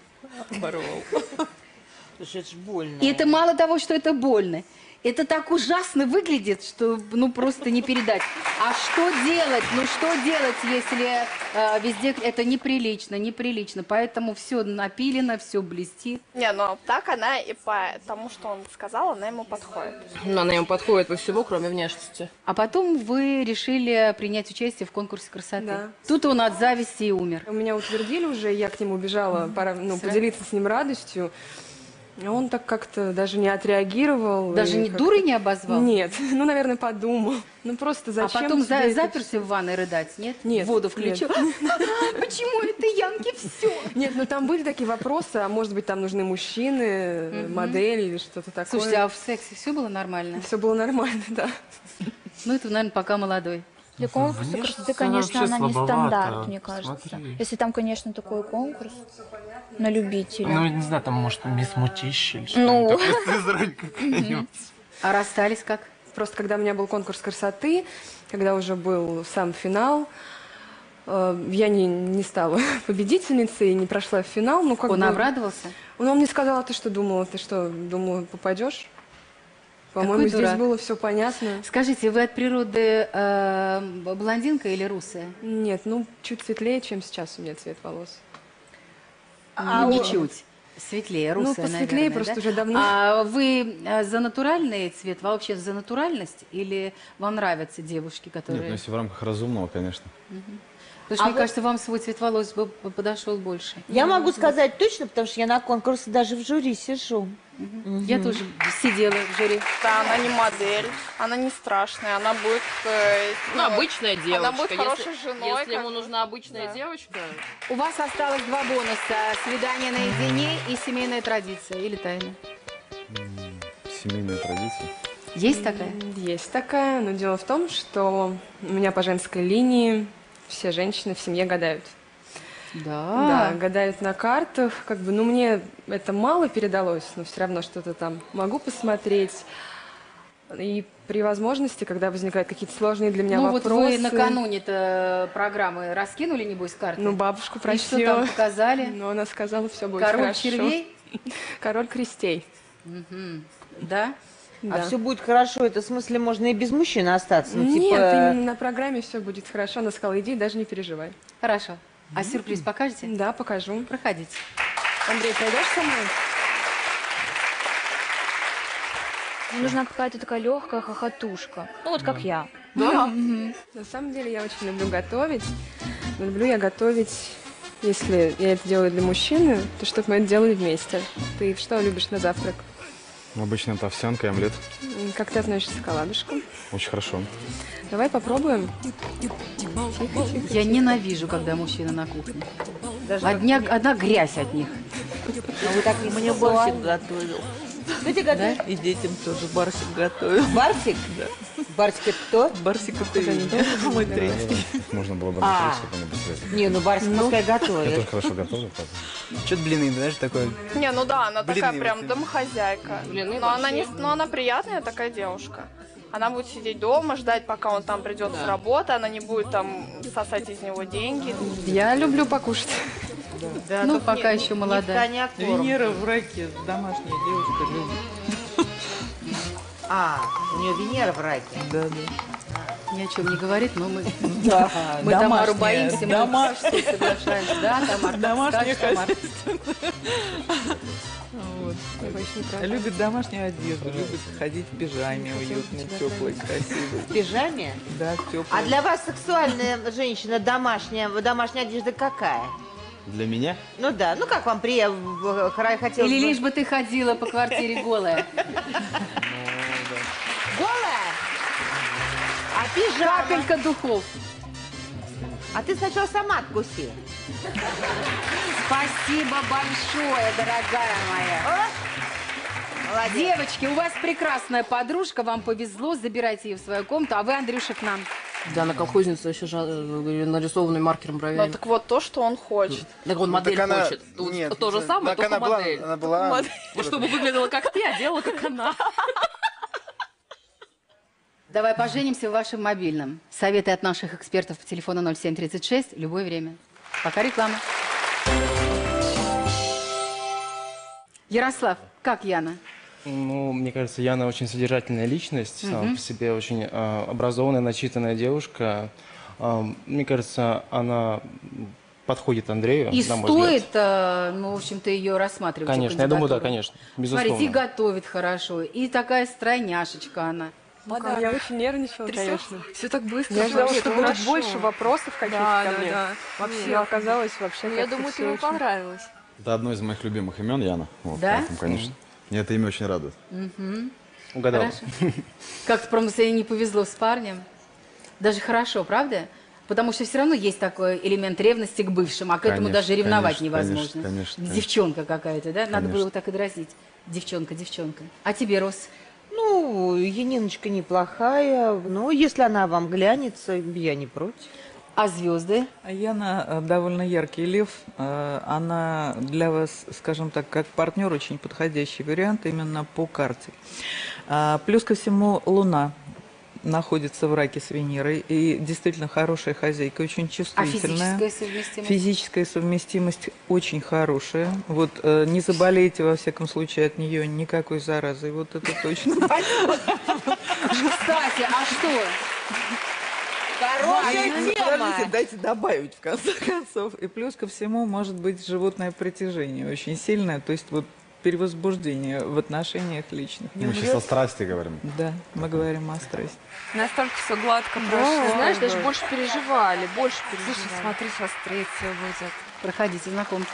Speaker 8: Слушай, это больно.
Speaker 1: И это мало того, что это больно. Это так ужасно выглядит, что ну просто не передать. А что делать? Ну что делать, если э, везде это неприлично, неприлично. Поэтому все напилено, все блестит.
Speaker 4: Не, ну так она и по тому, что он сказал, она ему подходит.
Speaker 9: Ну, она ему подходит по всему, кроме внешности.
Speaker 1: А потом вы решили принять участие в конкурсе красоты.
Speaker 5: Да.
Speaker 1: Тут он от зависти и умер.
Speaker 5: Меня утвердили уже, я к нему убежала, пора, ну, поделиться с ним радостью. А Он так как-то даже не отреагировал.
Speaker 1: Даже не дурой не обозвал?
Speaker 5: Нет, ну, наверное, подумал. Ну, просто
Speaker 1: А
Speaker 5: зачем
Speaker 1: потом за-
Speaker 5: это
Speaker 1: заперся в ванной рыдать, нет?
Speaker 5: Нет,
Speaker 1: Воду включил. Почему это Янки все?
Speaker 5: Нет, ну там были такие вопросы, а может быть там нужны мужчины, модели или что-то такое.
Speaker 1: Слушайте, а в сексе все было нормально?
Speaker 5: Все было нормально, да.
Speaker 1: Ну, это, наверное, пока молодой.
Speaker 7: Для конкурса
Speaker 6: Внешность,
Speaker 7: красоты, конечно, она не стандарт, мне кажется.
Speaker 6: Смотри.
Speaker 7: Если там, конечно, такой конкурс на любителя.
Speaker 6: Ну, не знаю, там, может, мисс Мутища или
Speaker 7: Ну.
Speaker 6: что-нибудь какая-нибудь.
Speaker 1: А расстались как?
Speaker 5: Просто когда у меня был конкурс красоты, когда уже был сам финал, э, я не, не стала победительницей, не прошла в финал. Ну, как
Speaker 1: Он
Speaker 5: бы-
Speaker 1: обрадовался?
Speaker 5: Ну, он мне сказал, а ты что думала? Ты что, думала, попадешь? По-моему, здесь
Speaker 1: дурак.
Speaker 5: было все понятно.
Speaker 1: Скажите, вы от природы э, блондинка или русая?
Speaker 5: Нет, ну, чуть светлее, чем сейчас у меня цвет волос.
Speaker 1: А, не чуть. Светлее,
Speaker 5: Ну,
Speaker 1: русая,
Speaker 5: посветлее
Speaker 1: наверное,
Speaker 5: просто
Speaker 1: да?
Speaker 5: уже давно.
Speaker 1: А вы э, за натуральный цвет, вообще за натуральность? Или вам нравятся девушки,
Speaker 3: Нет,
Speaker 1: которые...
Speaker 3: ну если в рамках разумного, конечно.
Speaker 1: Потому что,
Speaker 8: А
Speaker 1: мне
Speaker 8: вы-
Speaker 1: кажется, вам свой цвет волос бы подошел больше.
Speaker 8: Я могу сказать точно, потому что я на конкурсе даже в жюри сижу.
Speaker 1: Я тоже сидела в жюри.
Speaker 4: Да, она не модель, она не страшная, она будет... э,
Speaker 9: Ну, обычная девочка.
Speaker 4: Она будет
Speaker 9: Если-
Speaker 4: хорошей женой.
Speaker 9: Если
Speaker 4: как
Speaker 9: ему нужна обычная
Speaker 4: Да.
Speaker 9: девочка,
Speaker 1: У вас осталось два бонуса. Свидание наедине и семейная традиция. Или тайна.
Speaker 3: Семейные традиции.
Speaker 1: Есть такая?
Speaker 5: Есть такая, но дело в том, что у меня по женской линии все женщины в семье гадают. Да,
Speaker 1: Да.
Speaker 5: гадают на картах. Как бы, ну, мне это мало передалось, но все равно что-то там могу посмотреть. И при возможности, когда возникают какие-то сложные для меня
Speaker 1: Ну
Speaker 5: вопросы...
Speaker 1: вот вы накануне-то программы раскинули, небось, карты?
Speaker 5: Ну, бабушку
Speaker 1: И
Speaker 5: просила.
Speaker 1: что там показали?
Speaker 5: Но она сказала, все будет
Speaker 1: Король
Speaker 5: хорошо.
Speaker 1: червей?
Speaker 5: Король крестей.
Speaker 1: Мгм. Да?
Speaker 8: А
Speaker 5: Да.
Speaker 8: все будет хорошо, это в смысле можно и без мужчины остаться. Ну,
Speaker 5: Нет,
Speaker 8: типа...
Speaker 5: на программе все будет хорошо. Она сказала, иди, даже не переживай.
Speaker 1: Хорошо. А сюрприз покажете?
Speaker 5: Да, покажу.
Speaker 1: Проходите.
Speaker 5: Андрей, пойдешь со мной?
Speaker 7: Мне нужна какая-то такая легкая хохотушка. Ну вот как я.
Speaker 5: На самом деле я очень люблю готовить. Люблю я готовить, если я это делаю для мужчины, то чтобы мы это делали вместе. Ты что любишь на завтрак?
Speaker 3: Обычно это овсянка и омлет.
Speaker 5: Как ты относишься к оладушкам?
Speaker 3: Очень хорошо.
Speaker 5: Давай попробуем.
Speaker 1: Я ненавижу, когда мужчина на кухне. Одня, одна грязь от них.
Speaker 8: А вы так не
Speaker 13: Мне. Барсик готовил.
Speaker 8: Кто тебе готовит?
Speaker 13: И детям тоже Барсик готовил.
Speaker 8: Барсик? Барсик это кто?
Speaker 13: Барсик это мой третий.
Speaker 3: Можно было бы
Speaker 8: А.
Speaker 3: какой-нибудь свет.
Speaker 8: Не, ну Барсик пускай
Speaker 3: Я
Speaker 8: готовит.
Speaker 3: тоже хорошо готовлю.
Speaker 12: Что-то блины, знаешь, такое.
Speaker 4: Не, ну да, она такая прям домохозяйка. Но она не, но она приятная такая девушка. Она будет сидеть дома, ждать, пока он там придет с работы, она не будет там сосать из него деньги.
Speaker 5: Я люблю покушать.
Speaker 8: Да,
Speaker 1: Ну,
Speaker 8: только
Speaker 1: пока
Speaker 8: не-
Speaker 1: еще
Speaker 8: не
Speaker 1: молодая.
Speaker 8: в коньяк корм.
Speaker 13: Венера в раке, домашняя девушка любит.
Speaker 8: А, у нее Венера в раке.
Speaker 13: Да, да.
Speaker 1: Ни о чем не говорит, но мы,
Speaker 13: Да,
Speaker 1: мы Тамару
Speaker 13: домашняя,
Speaker 1: боимся, мы
Speaker 13: домашняя.
Speaker 1: соглашаемся. Да, Тамар,
Speaker 13: Домашняя
Speaker 1: скажешь, Тамар.
Speaker 13: Вот. Любит домашнюю одежду, любит ходить в пижаме уютной, теплой, красивой.
Speaker 8: В пижаме?
Speaker 13: Да,
Speaker 8: А
Speaker 13: теплой.
Speaker 8: для вас сексуальная женщина домашняя, домашняя одежда какая?
Speaker 3: Для меня?
Speaker 8: Ну да, ну как вам приятно, хотелось
Speaker 1: Или лишь бы ты ходила по квартире голая.
Speaker 8: Голая? А пижама?
Speaker 1: Капелька духов.
Speaker 8: А ты сначала сама откуси.
Speaker 1: Спасибо большое, дорогая моя.
Speaker 8: Молодец.
Speaker 1: Девочки, у вас прекрасная подружка, вам повезло, забирайте ее в свою комнату, а вы, Андрюша, к нам.
Speaker 9: Да, на колхознице еще жа- э, нарисованный маркером
Speaker 4: Ну
Speaker 9: бровями.
Speaker 4: так вот то, что он хочет.
Speaker 9: Так он модель
Speaker 12: Так она-
Speaker 9: хочет.
Speaker 12: Нет,
Speaker 9: то же самое,
Speaker 12: так
Speaker 9: только
Speaker 12: она была-
Speaker 9: модель.
Speaker 12: она была-
Speaker 9: Вот чтобы выглядела как ты, а делала как она.
Speaker 1: Давай поженимся в вашем мобильном. Советы от наших экспертов по телефону 0736, любое время. Пока реклама. Ярослав, как Яна?
Speaker 10: Ну, мне кажется, Яна очень содержательная личность, сама по себе очень а, образованная, начитанная девушка. А, мне кажется, она подходит Андрею,
Speaker 1: И
Speaker 10: на мой взгляд.
Speaker 1: стоит, э, ну, в общем-то, ее рассматривать.
Speaker 10: Конечно, я думаю, да, конечно, безусловно.
Speaker 1: Смотрите, и готовит хорошо, и такая стройняшечка она.
Speaker 5: Я очень нервничала, конечно.
Speaker 14: Все так быстро.
Speaker 5: Я ждала, что будет
Speaker 14: хорошо.
Speaker 5: больше вопросов каких-то
Speaker 14: Да,
Speaker 5: ко
Speaker 14: да,
Speaker 5: мне.
Speaker 14: да.
Speaker 5: Вообще,
Speaker 14: Вообще.
Speaker 5: оказалось вообще
Speaker 14: Ну, Я думаю, тебе
Speaker 5: очень-
Speaker 14: понравилось.
Speaker 3: Это одно из моих любимых имен, Яна. Вот,
Speaker 1: Да?
Speaker 3: Поэтому, конечно. Мне это имя очень радует.
Speaker 10: Угадал.
Speaker 1: Хорошо. Как-то просто ей не повезло с парнем. Даже хорошо, правда? Потому что все равно есть такой элемент ревности к бывшим, а к этому
Speaker 3: Конечно,
Speaker 1: даже ревновать
Speaker 3: конечно,
Speaker 1: невозможно.
Speaker 3: конечно, конечно.
Speaker 1: Девчонка какая-то, да? Надо
Speaker 3: Конечно.
Speaker 1: было так и дразнить. Девчонка, девчонка. А тебе, Рос?
Speaker 8: Ну, Яниночка неплохая. Ну, если она вам глянется, я не против.
Speaker 1: А звезды?
Speaker 13: А Яна э, довольно яркий лев. Э, Она для вас, скажем так, как партнер очень подходящий вариант именно по карте. А, Плюс ко всему Луна.
Speaker 11: находится в раке с Венерой. И действительно хорошая хозяйка, очень
Speaker 1: А
Speaker 11: чувствительная.
Speaker 1: физическая совместимость?
Speaker 11: Физическая совместимость очень хорошая. Вот э, не заболеете, во всяком случае, от нее никакой заразы. Вот это точно.
Speaker 1: Кстати, а что?
Speaker 8: Хорошая
Speaker 11: Ну,
Speaker 8: тема.
Speaker 11: Подождите, дайте добавить в конце концов. И плюс ко всему может быть животное притяжение очень сильное, то есть вот перевозбуждение в отношениях личных.
Speaker 3: Мы сейчас о страсти говорим.
Speaker 11: Да, мы говорим о страсти.
Speaker 5: Настолько все гладко
Speaker 1: Да.
Speaker 5: прошло.
Speaker 1: Знаешь,
Speaker 5: даже
Speaker 1: да.
Speaker 5: больше переживали, больше переживали.
Speaker 1: Слушай, смотри, сейчас третья будет. Проходите, знакомьтесь.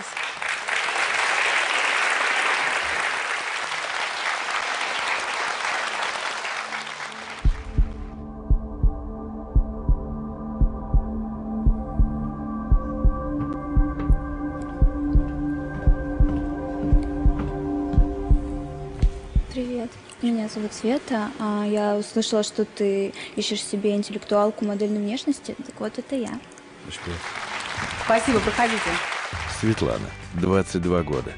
Speaker 7: Меня зовут Света. А, Я услышала, что ты ищешь себе интеллектуалку модельной внешности. Так вот, это я.
Speaker 1: Спасибо, проходите.
Speaker 2: Светлана, 22 года.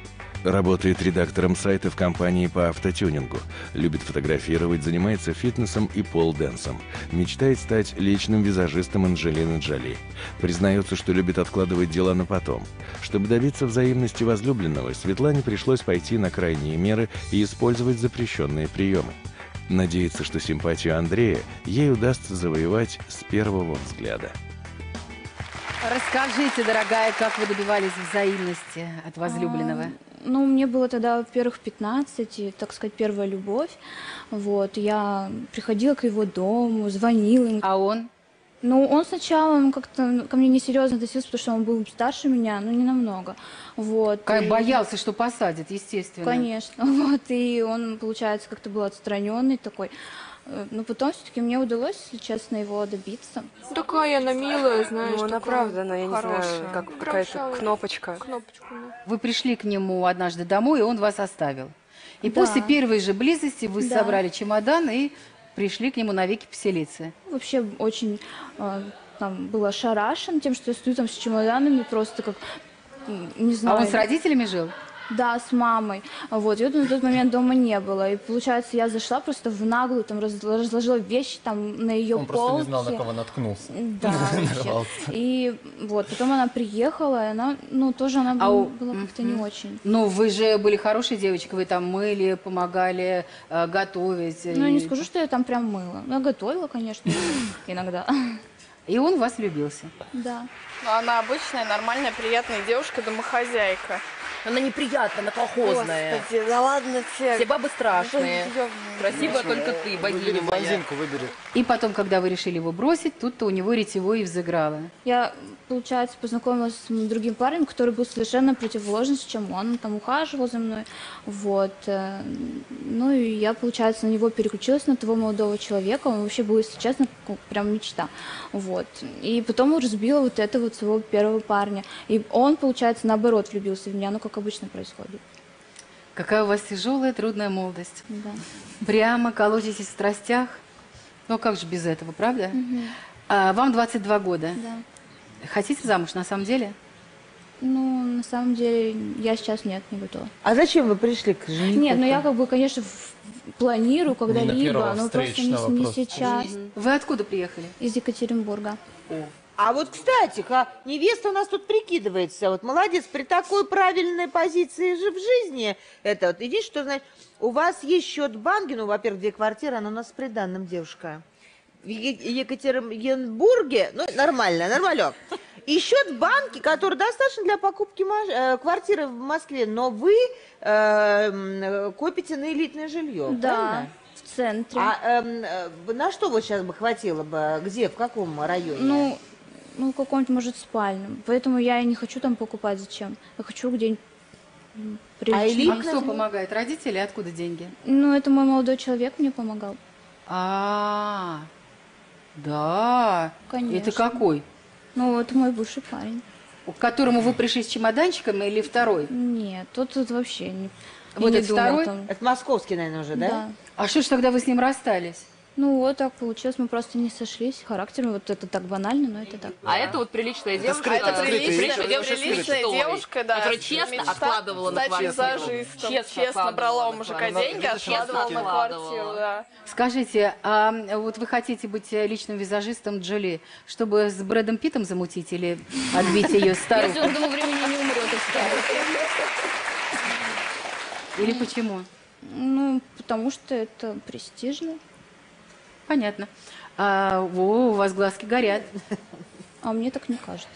Speaker 2: Работает редактором сайта в компании по автотюнингу. Любит фотографировать, занимается фитнесом и полденсом. Мечтает стать личным визажистом Анджелины Джоли. Признается, что любит откладывать дела на потом. Чтобы добиться взаимности возлюбленного, Светлане пришлось пойти на крайние меры и использовать запрещенные приемы. Надеется, что симпатию Андрея ей удастся завоевать с первого взгляда.
Speaker 1: Расскажите, дорогая, как вы добивались взаимности от возлюбленного?
Speaker 7: Ну, мне было тогда, во-первых, 15, и, так сказать, первая любовь. Вот, я приходила к его дому, звонила ему.
Speaker 1: А он?
Speaker 7: Ну, он сначала ну, как-то ко мне несерьезно относился, потому что он был старше меня, но не намного. Вот.
Speaker 1: Как
Speaker 7: и-
Speaker 1: боялся, что посадят, естественно.
Speaker 7: Конечно. Вот, и он, получается, как-то был отстраненный такой. Э, Но потом все-таки мне удалось, если честно, его добиться.
Speaker 5: Такая она милая, знаешь. Ну, она
Speaker 14: правда,
Speaker 5: правда,
Speaker 14: она, я не знаю, как какая-то кнопочка.
Speaker 5: Кнопочку, да.
Speaker 1: Вы пришли к нему однажды домой, и он вас оставил. И
Speaker 7: Да.
Speaker 1: после первой же близости вы
Speaker 7: Да.
Speaker 1: собрали чемодан и пришли к нему навеки поселиться.
Speaker 7: Вообще очень э, там, был ошарашен тем, что я стою там с чемоданами, просто как, не знаю.
Speaker 1: А он с родителями жил?
Speaker 7: Да, с мамой. Вот, ее на тот момент дома не было. И получается, я зашла просто в наглую, там разложила вещи там на ее
Speaker 6: Он
Speaker 7: полке.
Speaker 6: просто не знал, на кого наткнулся.
Speaker 7: Да, вообще.
Speaker 6: Нарвался.
Speaker 7: И вот, потом она приехала, и она, ну, тоже она
Speaker 1: А
Speaker 7: была,
Speaker 1: у-
Speaker 7: была как-то не очень.
Speaker 1: Ну, вы же были хорошей девочкой, вы там мыли, помогали э, готовить.
Speaker 7: Ну, я не
Speaker 1: и-
Speaker 7: скажу, что я там прям мыла. Ну, Я готовила, конечно, иногда.
Speaker 1: И он в вас влюбился.
Speaker 7: Да.
Speaker 4: Ну, она обычная, нормальная, приятная девушка, домохозяйка.
Speaker 14: Она неприятная, она колхозная.
Speaker 4: Господи, да ладно тебе.
Speaker 14: Все бабы страшные. Красивая только ты, богиня моя.
Speaker 6: Блондинку выбери.
Speaker 1: И потом, когда вы решили его бросить, тут-то у него ретевой и взыграло.
Speaker 7: Я, получается, познакомилась с другим парнем, который был совершенно противоположен, чем он. Он там ухаживал за мной. Вот. э, Ну и я, получается, на него переключилась, на того молодого человека. Он вообще был, если честно, прям мечта. Вот. И потом разбила вот этого вот своего первого парня. И он, получается, наоборот, влюбился в меня, ну, как обычно происходит.
Speaker 1: Какая у вас тяжелая, трудная молодость.
Speaker 7: Да.
Speaker 1: Прямо колотитесь в страстях. Ну, а как же без этого, правда? А, вам 22 года.
Speaker 7: Да.
Speaker 1: Хотите замуж на самом деле?
Speaker 7: Ну, на самом деле, я сейчас нет, не готова.
Speaker 8: А зачем вы пришли к жениху?
Speaker 7: Нет, ну я как бы, конечно, планирую когда-либо, но просто не, не сейчас.
Speaker 1: Вы откуда приехали?
Speaker 7: Из Екатеринбурга.
Speaker 8: А вот, кстати, ха, невеста у нас тут прикидывается. Вот молодец, при такой правильной позиции же в жизни. Это вот, иди, что значит. У вас есть счет в банке, ну, во-первых, две квартиры, она у нас с приданным девушка. В Е- Екатеринбурге, ну, нормально, нормалек. И счет в банке, который достаточно для покупки э, квартиры в Москве, но вы э, копите на элитное жилье,
Speaker 7: Да,
Speaker 8: правильно?
Speaker 7: в центре.
Speaker 8: А эм, э, на что вот сейчас бы хватило бы? Где, в каком районе?
Speaker 7: Ну, ну, каком-то, может, спальном. Поэтому я и не хочу там покупать зачем. Я хочу где-нибудь м, приличное.
Speaker 1: А кто помогает? Родители? Откуда деньги?
Speaker 7: Ну, это мой молодой человек мне помогал.
Speaker 1: А, да.
Speaker 7: Конечно.
Speaker 1: Это какой?
Speaker 7: Ну, это мой бывший парень.
Speaker 1: К которому вы пришли с чемоданчиком или второй?
Speaker 7: Нет, тот, тут вообще не...
Speaker 1: Вот
Speaker 7: не
Speaker 1: это
Speaker 7: думал
Speaker 1: второй?
Speaker 7: там.
Speaker 8: Это московский, наверное, уже, да?
Speaker 7: Да.
Speaker 1: А что ж тогда вы с ним расстались?
Speaker 7: Ну вот так получилось, мы просто не сошлись характерами. Вот это так банально, но это так.
Speaker 14: А это вот приличная девушка.
Speaker 4: скрытая, скрытая,
Speaker 14: приличная
Speaker 4: это
Speaker 14: девушка,
Speaker 4: приличная девушка, да,
Speaker 14: которая честно
Speaker 4: мечта
Speaker 14: откладывала на квартиру.
Speaker 4: визажистом. Честно
Speaker 14: откладывала
Speaker 4: брала у
Speaker 14: на
Speaker 4: мужика
Speaker 14: квартиру.
Speaker 4: деньги, откладывала на квартиру, да.
Speaker 1: Скажите, а вот вы хотите быть личным визажистом Джоли, чтобы с Брэдом Питтом замутить или отбить ее
Speaker 7: Если
Speaker 1: старуху?
Speaker 7: он к времени не умрет.
Speaker 1: Или почему?
Speaker 7: Ну, потому что это престижно.
Speaker 1: Понятно. А, о, у вас глазки горят.
Speaker 7: А мне так не кажется.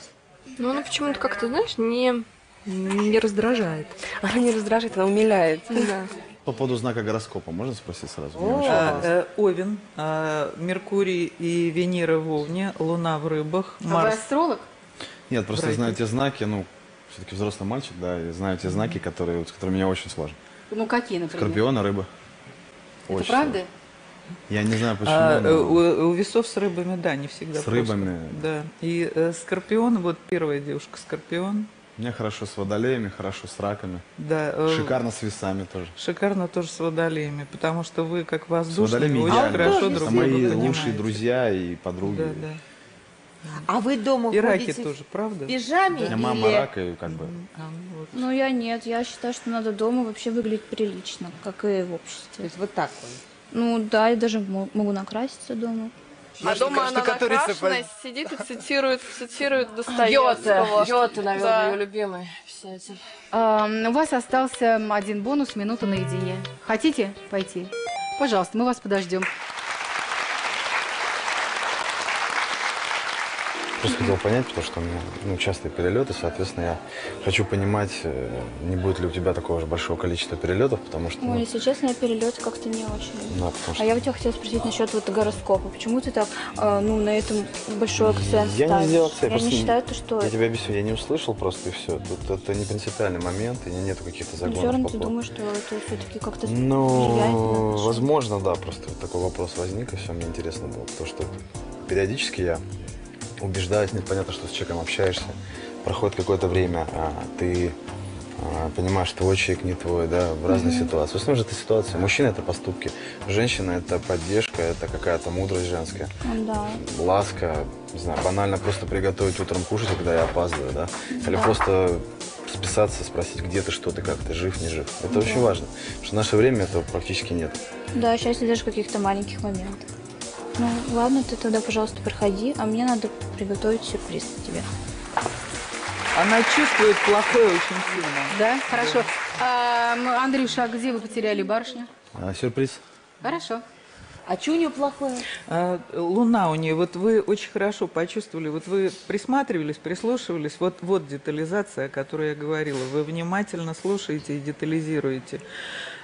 Speaker 14: Ну, она почему-то как-то, знаешь, не, не раздражает. Она не раздражает, она умиляет. Да.
Speaker 3: По поводу знака гороскопа, можно спросить сразу? Очень
Speaker 11: А, э, Овен, а, Меркурий и Венера в Овне, Луна в Рыбах,
Speaker 1: А вы
Speaker 11: Марс.
Speaker 1: астролог?
Speaker 3: Нет, просто
Speaker 11: Брать.
Speaker 3: знаю те знаки, ну, все-таки взрослый мальчик, да, и знаю те знаки, которые, с которыми мне очень сложно.
Speaker 1: Ну, какие, например?
Speaker 3: Скорпион рыба.
Speaker 1: Это
Speaker 3: Очень
Speaker 1: правда?
Speaker 3: сложно. Я не знаю почему.
Speaker 11: А,
Speaker 3: но-
Speaker 11: у, у весов с рыбами, да, не всегда
Speaker 3: С
Speaker 11: просто.
Speaker 3: рыбами.
Speaker 11: Да. И э, Скорпион, вот первая девушка Скорпион.
Speaker 3: Мне хорошо с водолеями, хорошо с раками.
Speaker 11: Да, э,
Speaker 3: Шикарно с весами тоже.
Speaker 11: Шикарно тоже с водолеями, потому что вы как воздушные,
Speaker 3: водолеями
Speaker 11: очень
Speaker 3: идеально.
Speaker 11: хорошо
Speaker 3: Это
Speaker 11: друг
Speaker 3: мои
Speaker 11: друга
Speaker 3: лучшие
Speaker 11: понимаете.
Speaker 3: друзья и подруги.
Speaker 11: Да, да.
Speaker 8: А вы дома
Speaker 11: И раки
Speaker 8: ходите
Speaker 11: тоже, правда?
Speaker 8: в пижаме
Speaker 3: У меня мама
Speaker 8: или...
Speaker 3: рак, и как бы...
Speaker 7: Ну, я нет. Я считаю, что надо дома вообще выглядеть прилично, как и в обществе. То
Speaker 8: есть вот так
Speaker 7: Ну, да, я даже мо- могу накраситься дома.
Speaker 4: А дома она накрашенная, сидит и цитирует, цитирует Достоевского.
Speaker 14: Гёте, Гёте, наверное,
Speaker 4: Да.
Speaker 14: ее любимый. Все эти.
Speaker 1: А, у вас остался один бонус, минута наедине. Хотите пойти? Пожалуйста, мы вас подождем.
Speaker 3: Просто хотел понять, потому что у меня ну, частые перелеты, соответственно, я хочу понимать, э, не будет ли у тебя такого же большого количества перелетов, потому что,
Speaker 7: Ой,
Speaker 3: ну,
Speaker 7: если честно, я перелет как-то не очень.
Speaker 3: да, потому что
Speaker 7: А я у тебя хотела спросить насчет вот гороскопа. Почему ты так, э, ну, на этом большой акцент
Speaker 3: я не
Speaker 7: ставишь?
Speaker 3: сделал акцент,
Speaker 7: Я
Speaker 3: просто
Speaker 7: не считаю, то, что...
Speaker 3: Я тебе объясню, я не услышал просто и все. Тут это не принципиальный момент, и нету каких-то
Speaker 7: Ну,
Speaker 3: загонов
Speaker 7: все равно
Speaker 3: по
Speaker 7: ты думаешь, что это все-таки как-то влияет на
Speaker 3: Ну, возможно, да, просто вот такой вопрос возник, и все, мне интересно было. То, что периодически я убеждаюсь, нет, понятно, что с человеком общаешься, проходит какое-то время, а ты а, понимаешь, твой человек не твой, да, в разных
Speaker 7: Мгм.
Speaker 3: ситуациях. В основном же это ситуация. Мужчина это поступки, женщина это поддержка, это какая-то мудрость женская,
Speaker 7: Да.
Speaker 3: ласка, не знаю, банально просто приготовить утром кушать, когда я опаздываю, да, или
Speaker 7: Да.
Speaker 3: просто списаться, спросить, где ты, что ты, как ты, жив, не жив. Это
Speaker 7: Да.
Speaker 3: очень важно, потому что в наше время этого практически нет.
Speaker 7: Да, счастье даже в каких-то маленьких моментах. Ну, ладно, ты тогда, пожалуйста, проходи, а мне надо приготовить сюрприз тебе.
Speaker 11: Она чувствует плохое очень сильно.
Speaker 1: Да? Хорошо. А, м, Андрюша, а где вы потеряли барышню?
Speaker 3: А, сюрприз?
Speaker 1: Хорошо.
Speaker 8: А что у нее плохое?
Speaker 11: А, Луна у нее, вот вы очень хорошо почувствовали, вот вы присматривались, прислушивались, вот, вот детализация, о которой я говорила. Вы внимательно слушаете и детализируете.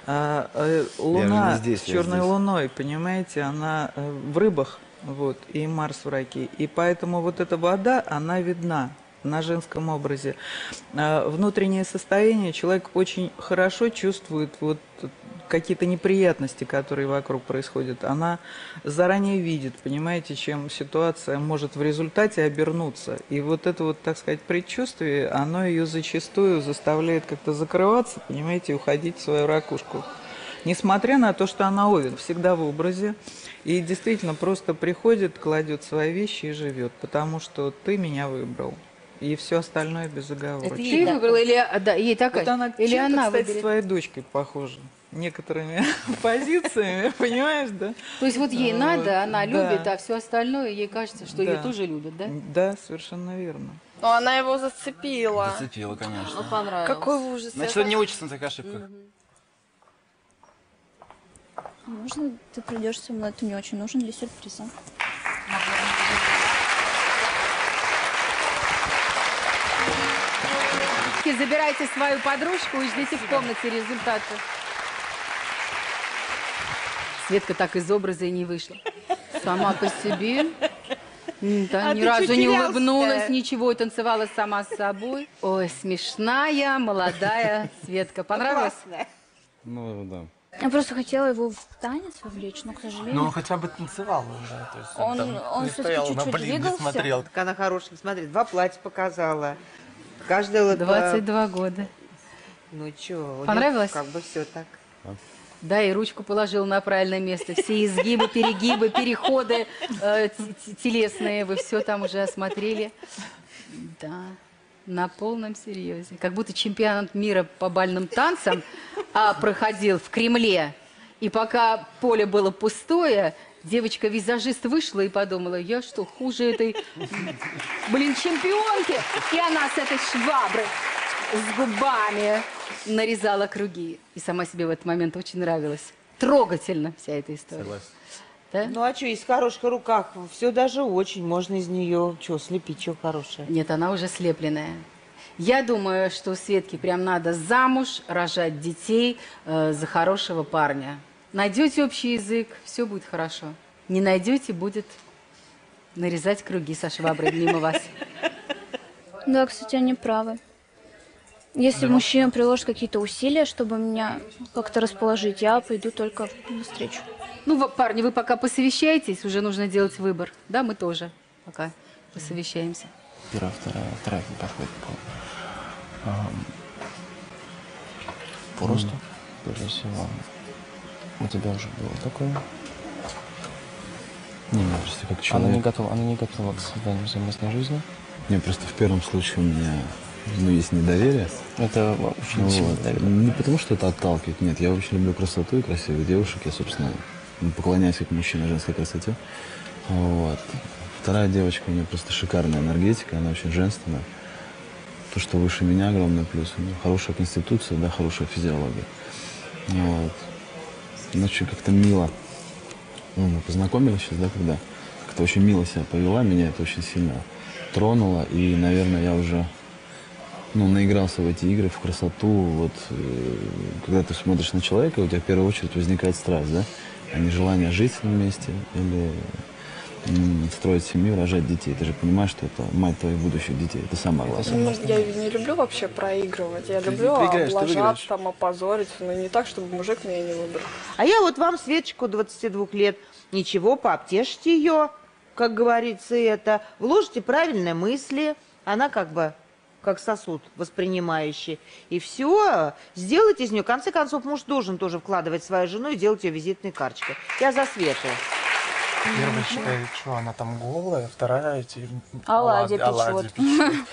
Speaker 11: А, э, Луна
Speaker 3: здесь,
Speaker 11: с черной луной, понимаете, она э, в рыбах, вот, и Марс в раке. И поэтому вот эта вода, она видна на женском образе. А, Внутреннее состояние человек очень хорошо чувствует вот какие-то неприятности, которые вокруг происходят. Она заранее видит, понимаете, чем ситуация может в результате обернуться. И вот это вот, так сказать, предчувствие, оно ее зачастую заставляет как-то закрываться, понимаете, и уходить в свою ракушку. Несмотря на то, что она овен, всегда в образе, и действительно просто приходит, кладет свои вещи и живет, потому что ты меня выбрал. И все остальное безоговорочно.
Speaker 1: Ты выбрала или а, да, ей такая?
Speaker 11: Вот она
Speaker 1: или она
Speaker 11: кстати,
Speaker 1: выберет?
Speaker 11: с твоей дочкой похожа. Некоторыми позициями, понимаешь, да?
Speaker 1: То есть вот ей
Speaker 11: Вот,
Speaker 1: надо, она любит, а все остальное ей кажется, что ее тоже любят, да?
Speaker 11: Да, совершенно верно.
Speaker 4: Но она его зацепила.
Speaker 12: Зацепила, конечно.
Speaker 14: Ну, понравилось.
Speaker 4: Какой ужас.
Speaker 12: Значит, он не учится на таких ошибках.
Speaker 7: Можно ты придешь со мной? Ты мне очень нужен для сюрприза.
Speaker 1: Забирайте свою подружку и ждите в комнате результаты. Светка так из образа и не вышла. Сама по себе. Да,
Speaker 8: А
Speaker 1: ни разу не улыбнулась, ничего, и танцевала сама с собой. Ой, смешная, молодая Светка. Понравилось?
Speaker 8: Классная.
Speaker 3: Ну, да.
Speaker 7: Я просто хотела его в танец вовлечь, но, к сожалению...
Speaker 6: Ну, он хотя бы танцевал уже. То есть
Speaker 7: Он-
Speaker 6: там
Speaker 7: он
Speaker 6: не
Speaker 7: всё-таки
Speaker 6: стоял на блин, не смотрел.
Speaker 8: Так она хорошая. Смотри, два платья показала. Каждая вот...
Speaker 1: 22 года.
Speaker 8: Ну что,
Speaker 1: Понравилось?
Speaker 8: Как бы все так.
Speaker 1: Да, и ручку положил на правильное место. Все изгибы, перегибы, переходы э, телесные, вы все там уже осмотрели. Да, на полном серьезе. Как будто чемпионат мира по бальным танцам а, проходил в Кремле. И пока поле было пустое, девочка-визажист вышла и подумала, я что, хуже этой, блин, чемпионки? И она с этой шваброй с губами нарезала круги. И сама себе в этот момент очень нравилась. Трогательно вся эта история.
Speaker 8: Согласен. Да? Ну а что, есть в хороших руках, все даже очень, можно из нее, что, слепить, что хорошее.
Speaker 1: Нет, она уже слепленная. Я думаю, что Светке прям надо замуж, рожать детей э, за хорошего парня. Найдете общий язык, все будет хорошо. Не найдете, будет нарезать круги со шваброй мимо вас.
Speaker 7: Да, кстати, они правы. Если да. мужчина приложит какие-то усилия, чтобы меня как-то расположить, я пойду только на встречу.
Speaker 1: Ну, парни, вы пока посовещаетесь, уже нужно делать выбор. Да, мы тоже пока посовещаемся.
Speaker 10: Первая, вторая, вторая не подходит по, эм, по росту, прежде всего. У тебя уже было такое?
Speaker 3: Не, мне кажется, как человек...
Speaker 10: Она не готова, она не готова к созданию совместной жизни?
Speaker 3: Не, просто в первом случае у меня ну, есть недоверие.
Speaker 10: Это очень
Speaker 3: вот.
Speaker 10: сильно недоверие.
Speaker 3: Не потому, что это отталкивает, нет. Я очень люблю красоту и красивых девушек. Я, собственно, поклоняюсь как мужчина женской красоте. Вот. Вторая девочка, у нее просто шикарная энергетика, она очень женственная. То, что выше меня, огромный плюс. У нее хорошая конституция, да, хорошая физиология. Вот. Ну, очень как-то мило. Ну, мы познакомились сейчас, да, когда как-то очень мило себя повела, меня это очень сильно тронуло. И, наверное, я уже ну, наигрался в эти игры, в красоту. Вот, э, когда ты смотришь на человека, у тебя в первую очередь возникает страсть, да? А не желание жить вместе или строить семью, рожать детей. Ты же понимаешь, что это мать твоих будущих детей. Это самое главное.
Speaker 4: Ну, я не люблю вообще проигрывать. Я люблю облажаться, там, опозорить, но не так, чтобы мужик меня не выбрал.
Speaker 8: А я вот вам, Светочку, 22 лет, ничего, пообтешьте ее, как говорится, это. Вложите правильные мысли, она как бы как сосуд воспринимающий. И все, сделайте из нее. В конце концов, муж должен тоже вкладывать свою жену и делать ее визитной карточкой. Я за Свету.
Speaker 6: Первая считает, что она там голая, вторая эти
Speaker 7: оладьи, оладьи печет.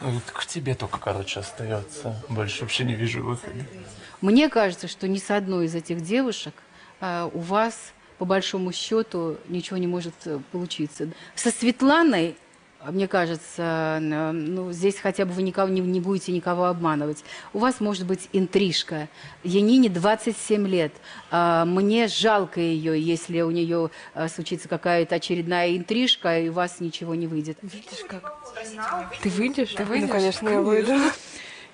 Speaker 6: Ну, к тебе только, короче, остается. Больше вообще не вижу выхода.
Speaker 1: Мне кажется, что ни с одной из этих девушек а, у вас, по большому счету, ничего не может э, получиться. Со Светланой мне кажется, ну, здесь хотя бы вы никого, не, не будете никого обманывать. У вас может быть интрижка. Янине 27 лет. А, мне жалко ее, если у нее а, случится какая-то очередная интрижка, и у вас ничего не выйдет.
Speaker 14: Видишь как? Ты выйдешь?
Speaker 5: Ты выйдешь?
Speaker 14: Ну, конечно, я выйду.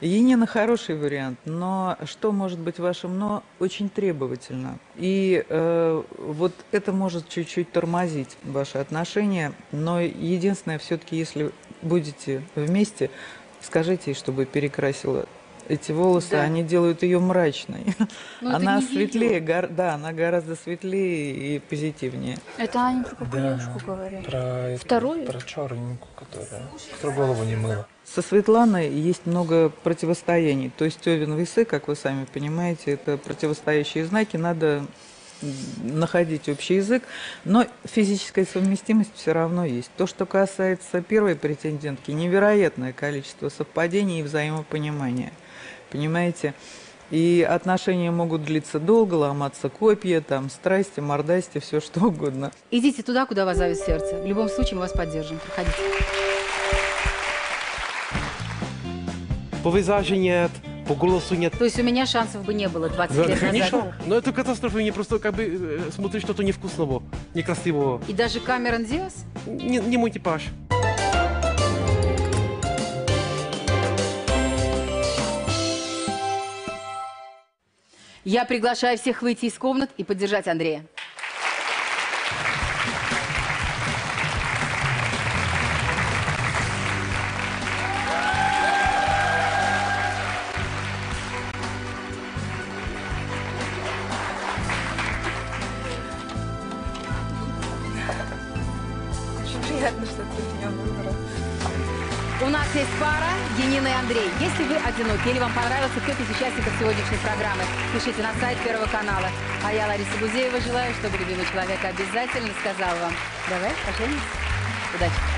Speaker 11: Енина хороший вариант, но что может быть вашим «но» очень требовательно. И э, вот это может чуть-чуть тормозить ваши отношения, но единственное, все-таки, если будете вместе, скажите, чтобы перекрасила эти волосы, да. они делают ее мрачной. Но она светлее, гор, да, она гораздо светлее и позитивнее.
Speaker 7: Это Аня про какую да, девушку говорит? Про Вторую?
Speaker 6: Про черненькую, которая, которая голову не мыла.
Speaker 11: Со Светланой есть много противостояний. То есть Овен весы, как вы сами понимаете, это противостоящие знаки. Надо находить общий язык, но физическая совместимость все равно есть. То, что касается первой претендентки, невероятное количество совпадений и взаимопонимания. Понимаете? И отношения могут длиться долго, ломаться копья, там, страсти, мордасти, все что угодно.
Speaker 1: Идите туда, куда вас зовет сердце. В любом случае мы вас поддержим. Проходите.
Speaker 15: По визажу нет, по голосу нет.
Speaker 1: То есть у меня шансов бы не было 20 да, лет
Speaker 15: конечно.
Speaker 1: назад?
Speaker 15: Но это катастрофа. Мне просто как бы э, смотришь что-то невкусного, некрасивого.
Speaker 1: И даже Камерон Диас?
Speaker 15: Не, не мой типаж.
Speaker 1: Я приглашаю всех выйти из комнат и поддержать Андрея. Вы одиноки или вам понравился кто-то из участников сегодняшней программы, пишите на сайт Первого канала. А я, Лариса Гузеева, желаю, чтобы любимый человек обязательно сказал вам «Давай, поженимся». Удачи!